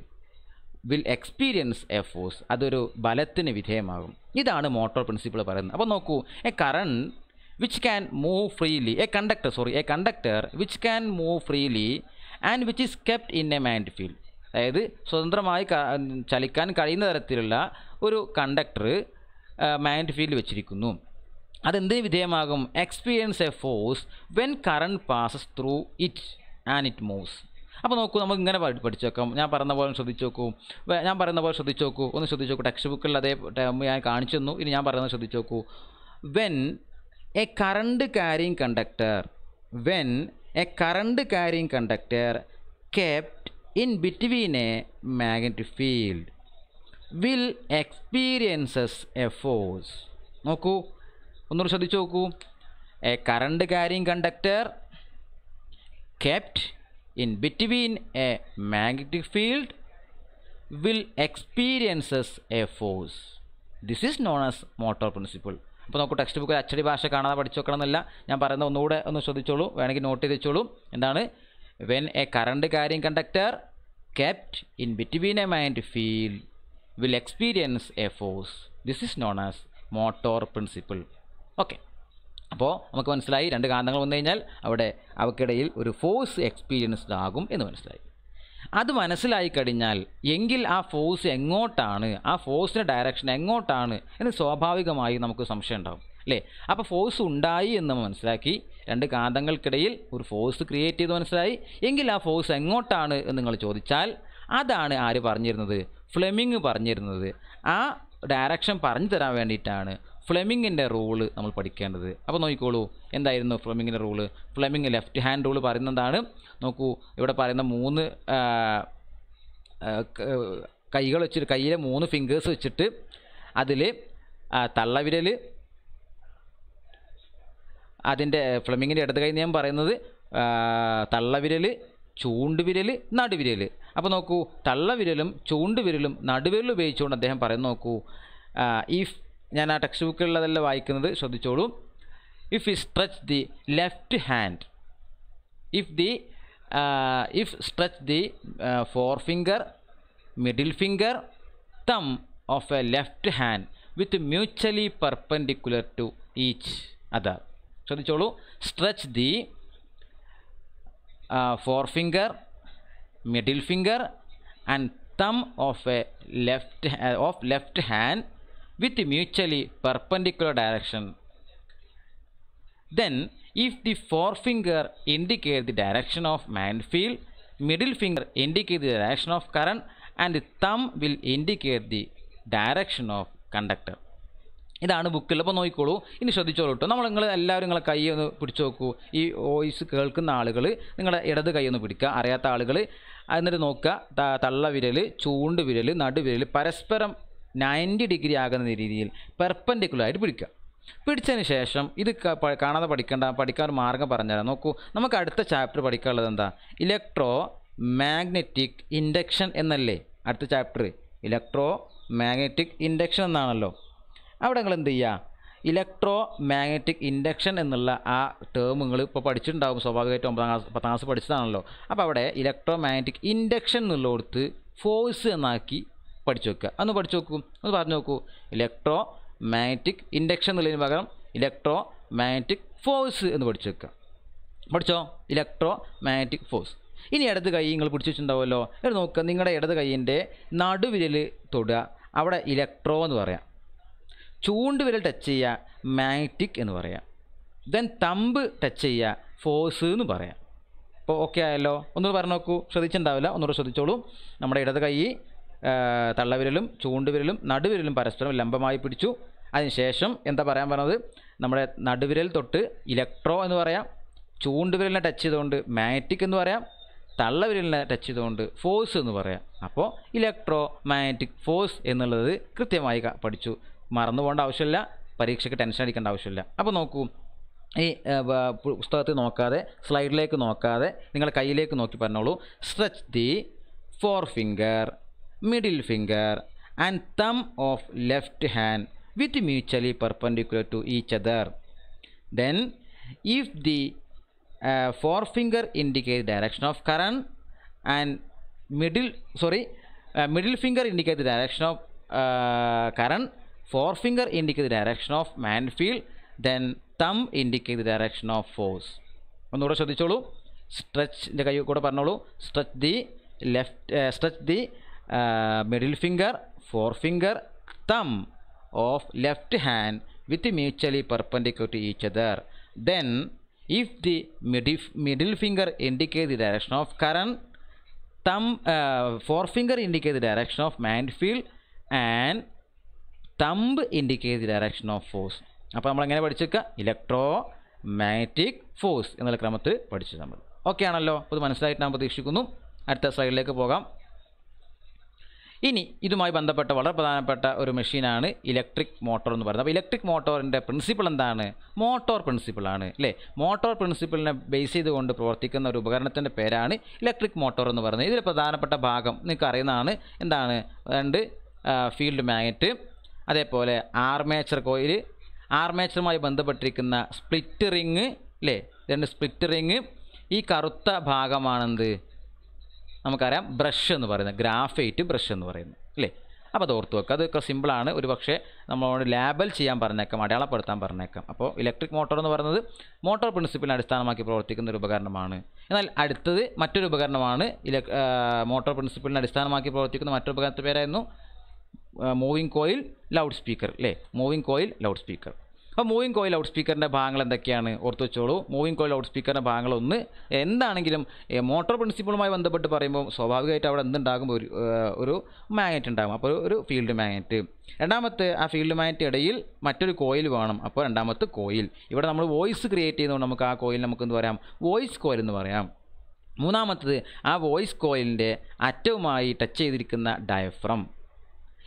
will experience a force അതൊരു ബലത്തിന് വിധേയമാകും. ഇതാണ് മോട്ടോർ പ്രിൻസിപ്പിൾ പറയുന്നത്. അപ്പോൾ നോക്കൂ a current which can move freely a conductor sorry a conductor which can move freely and which is kept in a magnet field അതായത് സ്വതന്ത്രമായി ചലിക്കാൻ കഴിയുന്ന തരത്തിലുള്ള ഒരു കണ്ടക്ടർ മാഗ്നറ്റ് ഫീൽഡ് വെച്ചിരിക്കുന്നു. അതെന്തിന് വിധേയമാകും? Experience a force when current passes through it and it moves അപ്പോൾ നോക്കൂ നമുക്ക് ഇങ്ങനെ പഠിച്ചു നോക്കാം ഞാൻ പറയുന്ന പോലെ ശ്രദ്ധിച്ച് നോക്കൂ. ഞാൻ പറയുന്ന പോലെ ശ്രദ്ധിച്ച് നോക്കൂ. ഒന്ന് ശ്രദ്ധിച്ച് നോക്കൂ. ടെക്സ്റ്റ് ബുക്കിൽ അതേ ടൈം ഞാൻ കാണിച്ചു തന്നു. ഇനി ഞാൻ പറയുന്നത് ശ്രദ്ധിച്ച് നോക്കൂ. When a current carrying conductor when a current carrying conductor kept in between a magnetic field will experiences a force നോക്കൂ ഒന്നുകൂടി ശ്രദ്ധിച്ചു നോക്കൂ a current carrying conductor kept in between a magnetic field will experiences a force this is known as motor principle അപ്പോൾ നമുക്ക് text ബുക്കിൽ അച്ചടി ഭാഷ കാണാതെ പഠിച്ചു വെക്കണമെന്നില്ല ഞാൻ പറയുന്ന ഒന്നുകൂടെ ഒന്ന് ശ്രദ്ധിച്ചോളൂ വേണമെങ്കിൽ നോട്ട് ചെയ്ത് വെച്ചോളൂ എന്താണ് when a current carrying conductor kept in between a mind field will experience a force this is known as motor principle okay അപ്പോൾ നമുക്ക് മനസ്സിലായി രണ്ട് കാന്തങ്ങൾ വന്നു കഴിഞ്ഞാൽ അവിടെ അവക്കിടയിൽ ഒരു ഫോഴ്സ് എക്സ്പീരിയൻസ്ഡ് ആകും എന്ന് മനസ്സിലായി. അത് മനസ്സിലായി കഴിഞ്ഞാൽ എങ്കിൽ ആ ഫോഴ്സ് എങ്ങോട്ടാണ് ആ ഫോഴ്സിന്റെ ഡയറക്ഷൻ എങ്ങോട്ടാണ് എന്ന് സ്വാഭാവികമായി നമുക്ക് സംശയം ഉണ്ടാകും അല്ലേ? അപ്പോൾ ഫോഴ്സ് ഉണ്ടായി എന്ന് മനസ്സിലാക്കി. രണ്ട് കാന്തങ്ങൾക്കിടയിൽ ഒരു ഫോഴ്സ് ക്രിയേറ്റ് ചെയ്ത് മനസ്സിലായി. എങ്കിൽ ആ ഫോഴ്സ് എങ്ങോട്ടാണ് എന്ന് നിങ്ങൾ ചോദിച്ചാൽ അതാണ് ആര് പറഞ്ഞിരുന്നത്? ഫ്ലെമിങ് പറഞ്ഞിരുന്നത്. ആ ഡയറക്ഷൻ പറഞ്ഞു തരാൻ വേണ്ടിയിട്ടാണ് ഫ്ലെമിങ്ങിന്റെ റൂൾ നമ്മൾ പഠിക്കേണ്ടത്. അപ്പോൾ നോക്കിക്കോളൂ. എന്തായിരുന്നു ഫ്ലെമിങ്ങിന്റെ rule Fleming left hand rule പറയുന്നതാണ്. നോക്കൂ ഇവിടെ പറയുന്ന മൂന്ന് കൈകൾ വെച്ചിട്ട് കയ്യിലെ മൂന്ന് ഫിംഗേഴ്സ് വെച്ചിട്ട് അതിൽ തള്ളവിരൽ അതിന്റെ ഫ്ലമിങ്ങിന്റെ ഇടത് കൈ ഞാൻ പറയുന്നത് തള്ളവിരൽ ചൂണ്ടുവിരൽ നടുവിരൽ അപ്പോൾ നോക്കൂ തള്ളവിരലും ചൂണ്ടുവിരലും നടുവിരലും ഉപയോഗിച്ചുകൊണ്ട് അദ്ദേഹം പറയുന്നു നോക്കൂ ഇഫ് ഞാൻ ആ ടെക്സ്റ്റ് ബുക്കിലുള്ളതെല്ലാം വായിക്കുന്നത് ശ്രദ്ധിച്ചോളൂ. If we stretch the left hand if the if stretch the forefinger middle finger thumb of a left hand with mutually perpendicular to each other. ശ്രദ്ധിച്ചോളൂ stretch the forefinger middle finger and thumb of a left ha- of left hand with mutually perpendicular direction then, if the forefinger indicate the direction of man field, middle finger indicate the direction of current, and the thumb will indicate the direction of conductor. ഇതാണ് ബുക്കിൽ അപ്പോൾ നോക്കിക്കോളൂ. ഇനി ശ്രദ്ധിച്ചോളൂ കേട്ടോ നമ്മൾ നിങ്ങൾ എല്ലാവരും നിങ്ങളെ കൈ ഒന്ന് പിടിച്ചു നോക്കൂ. ഈ വോയിസ് കേൾക്കുന്ന ആളുകൾ നിങ്ങളുടെ ഇടത് കൈ ഒന്ന് പിടിക്കുക. അറിയാത്ത ആളുകൾ എന്നിട്ട് നോക്കുക. തള്ള വിരൽ ചൂണ്ട് വിരൽ നടുവിരൽ പരസ്പരം നയന്റി ഡിഗ്രി ആകുന്ന രീതിയിൽ പെർപ്പൻഡിക്കുലറായിട്ട് പിടിക്കുക. പിടിച്ചതിന് ശേഷം ഇത് കാണാതെ പഠിക്കേണ്ട പഠിക്കാൻ ഒരു മാർഗം പറഞ്ഞുതരാം. നോക്കൂ. നമുക്ക് അടുത്ത ചാപ്റ്റർ പഠിക്കാനുള്ളത് എന്താ? ഇലക്ട്രോ മാഗ്നറ്റിക് ഇൻഡക്ഷൻ എന്നല്ലേ? അടുത്ത ചാപ്റ്റർ ഇലക്ട്രോ മാഗ്നറ്റിക് ഇൻഡക്ഷൻ എന്നാണല്ലോ. അവിടെ നിങ്ങൾ എന്ത് ചെയ്യുക ഇലക്ട്രോ മാഗ്നറ്റിക് ഇൻഡക്ഷൻ എന്നുള്ള ആ ടേം നിങ്ങൾ ഇപ്പോൾ പഠിച്ചിട്ടുണ്ടാകും സ്വാഭാവികമായിട്ടും ഒമ്പതാം ക്ലാസ് പത്താം ക്ലാസ് പഠിച്ചതാണല്ലോ. അപ്പോൾ അവിടെ ഇലക്ട്രോ മാഗ്നറ്റിക് ഇൻഡക്ഷൻ എന്നുള്ളിടത്ത് ഫോഴ്സ് എന്നാക്കി പഠിച്ചു വെക്കുക. അന്ന് പഠിച്ചു നോക്കൂ. ഒന്ന് പറഞ്ഞു നോക്കൂ. ഇലക്ട്രോ മാഗ്നറ്റിക് ഇൻഡക്ഷൻ എന്നുള്ളതിന് പകരം ഇലക്ട്രോ മാഗ്നറ്റിക് ഫോഴ്സ് എന്ന് പഠിച്ചു വെക്കുക. പഠിച്ചോ? ഇലക്ട്രോ മാഗ്നറ്റിക് ഫോഴ്സ് ഇനി ഇടത് കൈ നിങ്ങൾ പിടിച്ചു വെച്ചിട്ടുണ്ടാവുമല്ലോ. ഇത് നോക്കുക നിങ്ങളുടെ ഇടത് കൈയിന്റെ നടുവിരൽ തൊടുക. അവിടെ ഇലക്ട്രോ എന്ന് പറയാം. ചൂണ്ടുവിരൽ ടച്ച് ചെയ്യുക മാഗ്നറ്റിക് എന്ന് പറയാം. ദെൻ തമ്പ് ടച്ച് ചെയ്യുക ഫോഴ്സ് എന്ന് പറയാം. അപ്പോൾ ഓക്കെ ആയല്ലോ. ഒന്ന് പറഞ്ഞു നോക്കൂ. ശ്രദ്ധിച്ചിട്ടുണ്ടാവില്ല. ഒന്നുകൂടെ ശ്രദ്ധിച്ചോളൂ. നമ്മുടെ ഇടത് കൈ തള്ളവിരലും ചൂണ്ടുവിരലും നടുവിരലും പരസ്പരം ലംബമായി പിടിച്ചു. അതിനുശേഷം എന്താ പറയാൻ പറഞ്ഞത്? നമ്മുടെ നടുവിരൽ തൊട്ട് ഇലക്ട്രോ എന്ന് പറയാം. ചൂണ്ടുവിരലിനെ ടച്ച് ചെയ്തുകൊണ്ട് മാഗ്നറ്റിക് എന്ന് പറയാം. തള്ളവിരലിനെ ടച്ച് ചെയ്തുകൊണ്ട് ഫോഴ്സ് എന്ന് പറയാം. അപ്പോൾ ഇലക്ട്രോ മാഗ്നറ്റിക് ഫോഴ്സ് എന്നുള്ളത് കൃത്യമായി പഠിച്ചു. മറന്നു പോകേണ്ട ആവശ്യമില്ല. പരീക്ഷയ്ക്ക് ടെൻഷൻ അടിക്കേണ്ട ആവശ്യമില്ല. അപ്പോൾ നോക്കൂ. ഈ പുസ്തകത്തിൽ നോക്കാതെ സ്ലൈഡിലേക്ക് നോക്കാതെ നിങ്ങൾ കയ്യിലേക്ക് നോക്കി പറഞ്ഞോളൂ. Stretch the forefinger middle finger and thumb of left hand with mutually perpendicular to each other then if the forefinger indicate direction of current and middle sorry middle finger indicate indicate of current forefinger indicate the direction of man field then thumb indicate the direction of force ഒന്നുകൂടെ ശ്രദ്ധിച്ചോളൂ സ്ട്രെച്ചിന്റെ കൈ കൂടെ പറഞ്ഞോളൂ stretch the left stretch the middle finger forefinger thumb of left hand with mutually perpendicular to each other. Then, if the middle, middle finger indicates the direction of current, thumb, uh, forefinger indicates the direction of magnetic field, and thumb indicate the direction of force അപ്പോൾ നമ്മൾ എങ്ങനെ പഠിച്ചേക്കുക electro magnetic force എന്നുള്ള ക്രമത്തിൽ പഠിച്ചു നമ്മൾ. Okay ആണല്ലോ? അത് മനസ്സിലായിട്ട് ഞാൻ പ്രതീക്ഷിക്കുന്നു. അടുത്ത സ്ലൈഡിലേക്ക് പോകാം. ഇനി ഇതുമായി ബന്ധപ്പെട്ട വളരെ പ്രധാനപ്പെട്ട ഒരു മെഷീനാണ് ഇലക്ട്രിക് മോട്ടോർ എന്ന് പറയുന്നത്. അപ്പോൾ ഇലക്ട്രിക് മോട്ടോറിന്റെ പ്രിൻസിപ്പിൾ എന്താണ്? മോട്ടോർ പ്രിൻസിപ്പിളാണ് അല്ലേ? മോട്ടോർ പ്രിൻസിപ്പിളിനെ ബേസ് ചെയ്തുകൊണ്ട് പ്രവർത്തിക്കുന്ന ഒരു ഉപകരണത്തിന്റെ പേരാണ് ഇലക്ട്രിക് മോട്ടോർ എന്ന് പറയുന്നത്. ഇതിൽ പ്രധാനപ്പെട്ട ഭാഗം നിങ്ങൾക്ക് അറിയുന്നതാണ് എന്താണ്? രണ്ട് ഫീൽഡ് മാഗ്നറ്റ് അതേപോലെ ആർമേച്ചർ കോയിൽ ആർമേച്ചറുമായി ബന്ധപ്പെട്ടിരിക്കുന്ന സ്പ്ലിറ്റ് റിങ് അല്ലേ രണ്ട് സ്പ്ലിറ്റ് റിങ്. ഈ കറുത്ത ഭാഗമാണെന്ത്? നമുക്കറിയാം ബ്രഷ് എന്ന് പറയുന്നത് ഗ്രാഫൈറ്റ് ബ്രഷ് എന്ന് പറയുന്നത് അല്ലേ അപ്പോൾ അത് ഓർത്ത് വെക്കുക അതൊക്കെ സിമ്പിളാണ് ഒരു പക്ഷേ നമ്മളോട് ലേബൽ ചെയ്യാൻ പറഞ്ഞേക്കാം അടയാളപ്പെടുത്താൻ പറഞ്ഞേക്കാം. അപ്പോൾ ഇലക്ട്രിക് മോട്ടോർ എന്ന് പറയുന്നത് മോട്ടോർ പ്രിൻസിപ്പിനെ അടിസ്ഥാനമാക്കി പ്രവർത്തിക്കുന്ന ഒരു ഉപകരണമാണ്. എന്നാൽ അടുത്തത് മറ്റൊരു ഉപകരണമാണ് ഇലക് മോട്ടോർ പ്രിൻസിപ്പിളിനെ അടിസ്ഥാനമാക്കി പ്രവർത്തിക്കുന്ന മറ്റൊരു ഉപകരണത്തിന്റെ പേരായിരുന്നു മൂവിങ് കോയിൽ ലൗഡ് സ്പീക്കർ അല്ലേ മൂവിങ് കോയിൽ ലൗഡ് സ്പീക്കർ അപ്പോൾ മൂവിങ് കോയിൽ ലൗഡ് സ്പീക്കറിന്റെ ഭാഗങ്ങൾ എന്തൊക്കെയാണ്? ഓർത്ത് വെച്ചോളൂ. മൂവിങ് കോയിൽ ലൗഡ് സ്പീക്കറിന്റെ ഭാഗങ്ങൾ ഒന്ന് എന്താണെങ്കിലും മോട്ടോർ പ്രിൻസിപ്പിളുമായി ബന്ധപ്പെട്ട് പറയുമ്പോൾ സ്വാഭാവികമായിട്ട് അവിടെ എന്തുണ്ടാകും? ഒരു ഒരു മാഗ്നറ്റ് ഉണ്ടാകും. അപ്പോൾ ഒരു ഫീൽഡ് മാഗ്നറ്റ് രണ്ടാമത്തെ ആ ഫീൽഡ് മാഗ്നറ്റ് ഇടയിൽ മറ്റൊരു കോയിൽ വേണം. അപ്പോൾ രണ്ടാമത്തെ കോയിൽ ഇവിടെ നമ്മൾ വോയിസ് ക്രിയേറ്റ് ചെയ്യുന്നതുകൊണ്ട് നമുക്ക് ആ കോയിൽ നമുക്ക് എന്ത് പറയാം? വോയിസ് കോയിൽ എന്ന് പറയാം. മൂന്നാമത്തത് ആ വോയിസ് കോയിലിന്റെ അറ്റവുമായി ടച്ച് ചെയ്തിരിക്കുന്ന ഡയഫ്രം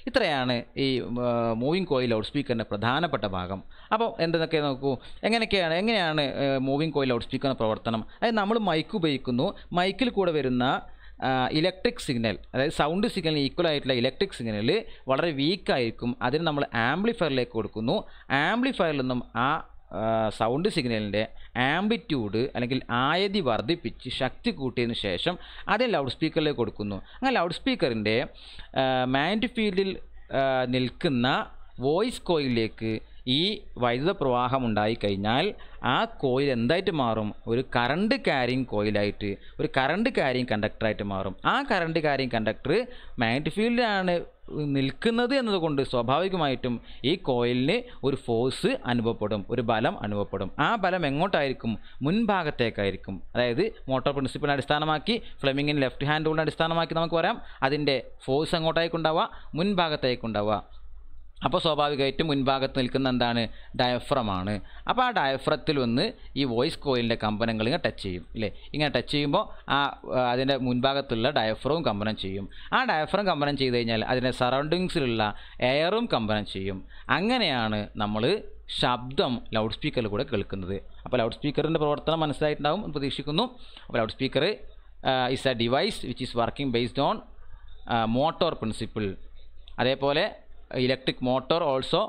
ഇത്രയാണ് ഈ മൂവിങ് കോയിൽ ലൗഡ് സ്പീക്കറിന്റെ പ്രധാനപ്പെട്ട ഭാഗം. അപ്പോൾ എന്തെന്നൊക്കെ നോക്കൂ? എങ്ങനെയൊക്കെയാണ് എങ്ങനെയാണ് മൂവിങ് കോയിൽ ലൗഡ് സ്പീക്കറിന്റെ പ്രവർത്തനം? അതായത് നമ്മൾ മൈക്ക് ഉപയോഗിക്കുന്നു. മൈക്കിൽ കൂടെ വരുന്ന ഇലക്ട്രിക് സിഗ്നൽ അതായത് സൗണ്ട് സിഗ്നലിന് ഈക്വൽ ആയിട്ടുള്ള ഇലക്ട്രിക് സിഗ്നൽ വളരെ വീക്കായിരിക്കും അതിന് നമ്മൾ ആംപ്ലിഫയറിലേക്ക് കൊടുക്കുന്നു. ആംപ്ലിഫയറിൽ നിന്നും ആ സൗണ്ട് സിഗ്നലിന്റെ ആംബിറ്റ്യൂഡ് അല്ലെങ്കിൽ ആയതി വർദ്ധിപ്പിച്ച് ശക്തി കൂട്ടിയതിന് ശേഷം അത് ലൗഡ് സ്പീക്കറിലേക്ക് കൊടുക്കുന്നു. അങ്ങനെ ലൗഡ് സ്പീക്കറിന്റെ മാൻഡ് ഫീൽഡിൽ നിൽക്കുന്ന വോയിസ് കോയിലിലേക്ക് ഈ വൈദ്യുത പ്രവാഹം ഉണ്ടായിക്കഴിഞ്ഞാൽ ആ കോയിൽ എന്തായിട്ട് മാറും? ഒരു കറണ്ട് ക്യാരിങ് കോയിലായിട്ട് ഒരു കറണ്ട് ക്യാരിങ് കണ്ടക്ടറായിട്ട് മാറും. ആ കറണ്ട് ക്യാരിങ് കണ്ടക്ടർ മാഗ്നറ്റിക് ഫീൽഡിലാണ് നിൽക്കുന്നത് എന്നതുകൊണ്ട് സ്വാഭാവികമായിട്ടും ഈ കോയിലിന് ഒരു ഫോഴ്സ് അനുഭവപ്പെടും ഒരു ബലം അനുഭവപ്പെടും. ആ ബലം എങ്ങോട്ടായിരിക്കും? മുൻഭാഗത്തേക്കായിരിക്കും. അതായത് മോട്ടോർ പ്രിൻസിപ്പിളിനെ അടിസ്ഥാനമാക്കി ഫ്ലെമിങ്ങിൻ ലെഫ്റ്റ് ഹാൻഡ് റൂളിനെ അടിസ്ഥാനമാക്കി നമുക്ക് പറയാം അതിന്റെ ഫോഴ്സ് എങ്ങോട്ടായിക്കുണ്ടാവുക? മുൻഭാഗത്തേക്കുണ്ടാവുക. അപ്പോൾ സ്വാഭാവികമായിട്ടും മുൻഭാഗത്ത് നിൽക്കുന്ന എന്താണ്? ഡയഫ്രമാണ്. അപ്പോൾ ആ ഡയഫ്രത്തിൽ വന്ന് ഈ വോയിസ് കോയിലിന്റെ കമ്പനങ്ങൾ ഇങ്ങനെ ടച്ച് ചെയ്യും ഇല്ലേ? ഇങ്ങനെ ടച്ച് ചെയ്യുമ്പോൾ ആ അതിന്റെ മുൻഭാഗത്തുള്ള ഡയഫ്രവും കമ്പനം ചെയ്യും. ആ ഡയഫ്രം കമ്പനം ചെയ്ത് കഴിഞ്ഞാൽ അതിന്റെ സറൗണ്ടിങ്സിലുള്ള എയറും കമ്പനം ചെയ്യും. അങ്ങനെയാണ് നമ്മൾ ശബ്ദം ലൗഡ് സ്പീക്കറിൽ കൂടെ കേൾക്കുന്നത്. അപ്പോൾ ലൗഡ് സ്പീക്കറിന്റെ പ്രവർത്തനം മനസ്സിലായിട്ടുണ്ടാവും പ്രതീക്ഷിക്കുന്നു. അപ്പോൾ loudspeaker is a device which is working based on motor principle അതേപോലെ electric motor also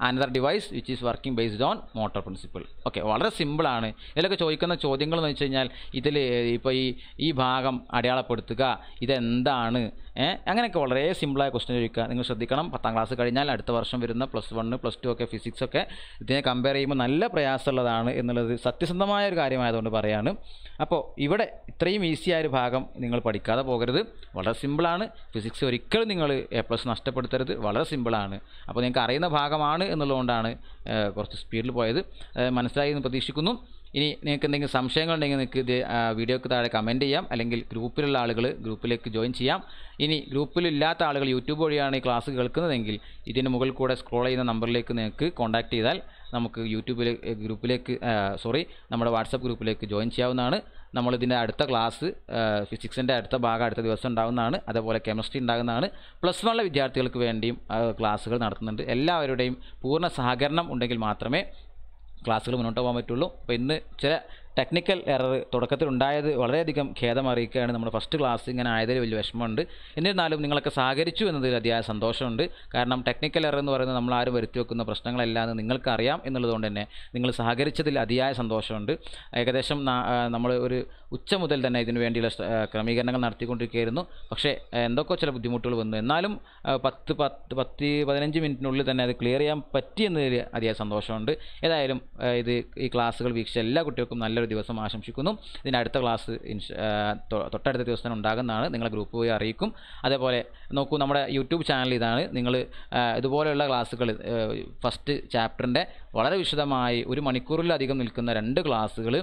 another device which is working based on motor principle okay വളരെ സിമ്പിളാണ് ഇതിലൊക്കെ ചോദിക്കുന്ന ചോദ്യങ്ങൾ എന്ന് വെച്ച് കഴിഞ്ഞാൽ ഇതിൽ ഇപ്പോൾ ഈ ഈ ഭാഗം അടയാളപ്പെടുത്തുക ഇതെന്താണ്? അങ്ങനെയൊക്കെ വളരെ സിമ്പിളായ ക്വസ്റ്റ്യൻ ചോദിക്കുക. നിങ്ങൾ ശ്രദ്ധിക്കണം. പത്താം ക്ലാസ് കഴിഞ്ഞാൽ അടുത്ത വർഷം വരുന്ന പ്ലസ് വണ്ണ് പ്ലസ് ടു ഒക്കെ ഫിസിക്സ് ഒക്കെ ഇതിനെ കമ്പയർ ചെയ്യുമ്പോൾ നല്ല പ്രയാസമുള്ളതാണ് എന്നുള്ളത് സത്യസന്ധമായ ഒരു കാര്യമായതുകൊണ്ട് പറയാണ്. അപ്പോൾ ഇവിടെ ഇത്രയും ഈസിയായ ഒരു ഭാഗം നിങ്ങൾ പഠിക്കാതെ പോകരുത്. വളരെ സിമ്പിളാണ് ഫിസിക്സ് ഒരിക്കലും നിങ്ങൾ എ പ്ലസ് നഷ്ടപ്പെടുത്തരുത്. വളരെ സിമ്പിളാണ് അപ്പോൾ നിങ്ങൾക്ക് അറിയുന്ന ഭാഗമാണ് എന്നുള്ളതുകൊണ്ടാണ് കുറച്ച് സ്പീഡിൽ പോയത്. മനസ്സിലായി എന്ന് പ്രതീക്ഷിക്കുന്നു. ഇനി നിങ്ങൾക്ക് എന്തെങ്കിലും സംശയങ്ങളുണ്ടെങ്കിൽ നിങ്ങൾക്ക് ഇത് വീഡിയോക്ക് താഴെ കമന്റ് ചെയ്യാം. അല്ലെങ്കിൽ ഗ്രൂപ്പിലുള്ള ആളുകൾ ഗ്രൂപ്പിലേക്ക് ജോയിൻ ചെയ്യാം. ഇനി ഗ്രൂപ്പിലില്ലാത്ത ആളുകൾ യൂട്യൂബ് വഴിയാണ് ഈ ക്ലാസ് കേൾക്കുന്നതെങ്കിൽ ഇതിന് മുകളിൽ കൂടെ സ്ക്രോൾ ചെയ്യുന്ന നമ്പറിലേക്ക് നിങ്ങൾക്ക് കോൺടാക്ട് ചെയ്താൽ നമുക്ക് യൂട്യൂബിൽ ഗ്രൂപ്പിലേക്ക് സോറി നമ്മുടെ വാട്സപ്പ് ഗ്രൂപ്പിലേക്ക് ജോയിൻ ചെയ്യാവുന്നതാണ്. നമ്മളിതിന്റെ അടുത്ത ക്ലാസ് ഫിസിക്സിന്റെ അടുത്ത ഭാഗം അടുത്ത ദിവസം ഉണ്ടാകുന്നതാണ് അതേപോലെ കെമിസ്ട്രി ഉണ്ടാകുന്നതാണ്. പ്ലസ് വണ്ണിലെ വിദ്യാർത്ഥികൾക്ക് വേണ്ടിയും ക്ലാസ്സുകൾ നടത്തുന്നുണ്ട്. എല്ലാവരുടെയും പൂർണ സഹകരണം ഉണ്ടെങ്കിൽ മാത്രമേ ക്ലാസ്സുകൾ മുന്നോട്ട് പോകാൻ പറ്റുള്ളൂ. അപ്പോൾ ഇന്ന് ചില ടെക്നിക്കൽ എറർ തുടക്കത്തിൽ ഉണ്ടായത് വളരെയധികം ഖേദം അറിയിക്കുകയാണ്. നമ്മുടെ ഫസ്റ്റ് ക്ലാസ് ഇങ്ങനെ ആയതിൽ വലിയ വിഷമമുണ്ട്. എന്നിരുന്നാലും നിങ്ങളൊക്കെ സഹകരിച്ചു എന്നതിൽ അതിയായ സന്തോഷമുണ്ട്. കാരണം ടെക്നിക്കൽ എറർ എന്ന് പറയുന്നത് നമ്മൾ ആരും വരുത്തി വെക്കുന്ന പ്രശ്നങ്ങളെല്ലാം എന്ന് നിങ്ങൾക്ക് അറിയാം എന്നുള്ളതുകൊണ്ട് തന്നെ നിങ്ങൾ സഹകരിച്ചതിൽ അതിയായ സന്തോഷമുണ്ട്. ഏകദേശം നമ്മൾ ഒരു ഉച്ച മുതൽ തന്നെ ഇതിനു വേണ്ടിയുള്ള ക്രമീകരണങ്ങൾ നടത്തിക്കൊണ്ടിരിക്കുകയായിരുന്നു. പക്ഷേ എന്തൊക്കെ ചില ബുദ്ധിമുട്ടുകൾ വന്നു. എന്നാലും പത്ത് പത്ത് പത്ത് പതിനഞ്ച് മിനിറ്റിനുള്ളിൽ തന്നെ അത് ക്ലിയർ ചെയ്യാൻ പറ്റിയെന്നതിൽ അതിയായ സന്തോഷമുണ്ട്. ഏതായാലും ഇത് ഈ ക്ലാസ്സുകൾ വീക്ഷിച്ച എല്ലാ കുട്ടികൾക്കും നല്ലൊരു ദിവസം ആശംസിക്കുന്നു. ഇതിന്റെ അടുത്ത ക്ലാസ് തൊട്ടടുത്ത ദിവസം തന്നെ ഉണ്ടാകുന്നതാണ്. നിങ്ങളെ ഗ്രൂപ്പ് പോയി അറിയിക്കും. അതേപോലെ നോക്കൂ നമ്മുടെ യൂട്യൂബ് ചാനൽ ഇതാണ്. നിങ്ങൾ ഇതുപോലെയുള്ള ക്ലാസ്സുകൾ ഫസ്റ്റ് ചാപ്റ്ററിന്റെ വളരെ വിശദമായി ഒരു മണിക്കൂറിലധികം നിൽക്കുന്ന രണ്ട് ക്ലാസ്സുകൾ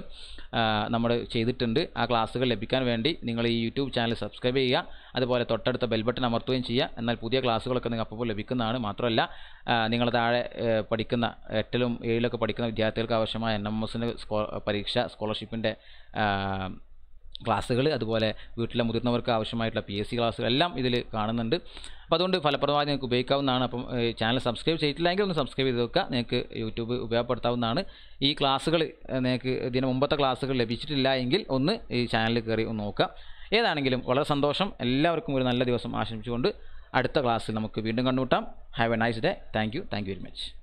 നമ്മൾ ചെയ്തിട്ടുണ്ട്. ആ ക്ലാസ്സുകൾ ലഭിക്കാൻ വേണ്ടി നിങ്ങൾ ഈ യൂട്യൂബ് ചാനൽ സബ്സ്ക്രൈബ് ചെയ്യുക. അതുപോലെ തൊട്ടടുത്ത ബെൽ ബട്ടൺ അമർത്തുകയും ചെയ്യുക. എന്നാൽ പുതിയ ക്ലാസ്സുകളൊക്കെ നിങ്ങൾക്ക് അപ്പോൾ ലഭിക്കുന്നതാണ്. മാത്രമല്ല നിങ്ങൾ താഴെ പഠിക്കുന്ന എട്ടിലും ഏഴിലൊക്കെ പഠിക്കുന്ന വിദ്യാർത്ഥികൾക്ക് ആവശ്യമായ എൻ എം എസിന്റെ പരീക്ഷ സ്കോളർഷിപ്പിന്റെ ക്ലാസ്സുകൾ അതുപോലെ വീട്ടിലെ മുതിർന്നവർക്ക് ആവശ്യമായിട്ടുള്ള പി എസ് സി ക്ലാസ്സുകൾ എല്ലാം ഇതിൽ കാണുന്നുണ്ട്. അപ്പോൾ അതുകൊണ്ട് ഫലപ്രദമായി നിങ്ങൾക്ക് ഉപയോഗിക്കാവുന്നതാണ്. അപ്പം ചാനൽ സബ്സ്ക്രൈബ് ചെയ്തിട്ടില്ലെങ്കിൽ ഒന്ന് സബ്സ്ക്രൈബ് ചെയ്ത് വെക്കുക. നിങ്ങൾക്ക് യൂട്യൂബ് ഉപയോഗപ്പെടുത്താവുന്നതാണ്. ഈ ക്ലാസ്സുകൾ നിങ്ങൾക്ക് ഇതിന് മുമ്പത്തെ ക്ലാസ്സുകൾ ലഭിച്ചിട്ടില്ല എങ്കിൽ ഒന്ന് ഈ ചാനലിൽ കയറി ഒന്ന് നോക്കുക. ഏതാണെങ്കിലും വളരെ സന്തോഷം. എല്ലാവർക്കും ഒരു നല്ല ദിവസം ആശംസിച്ചുകൊണ്ട് അടുത്ത ക്ലാസ്സിൽ നമുക്ക് വീണ്ടും കണ്ടുമുട്ടാം. Have a nice day thank you thank you very much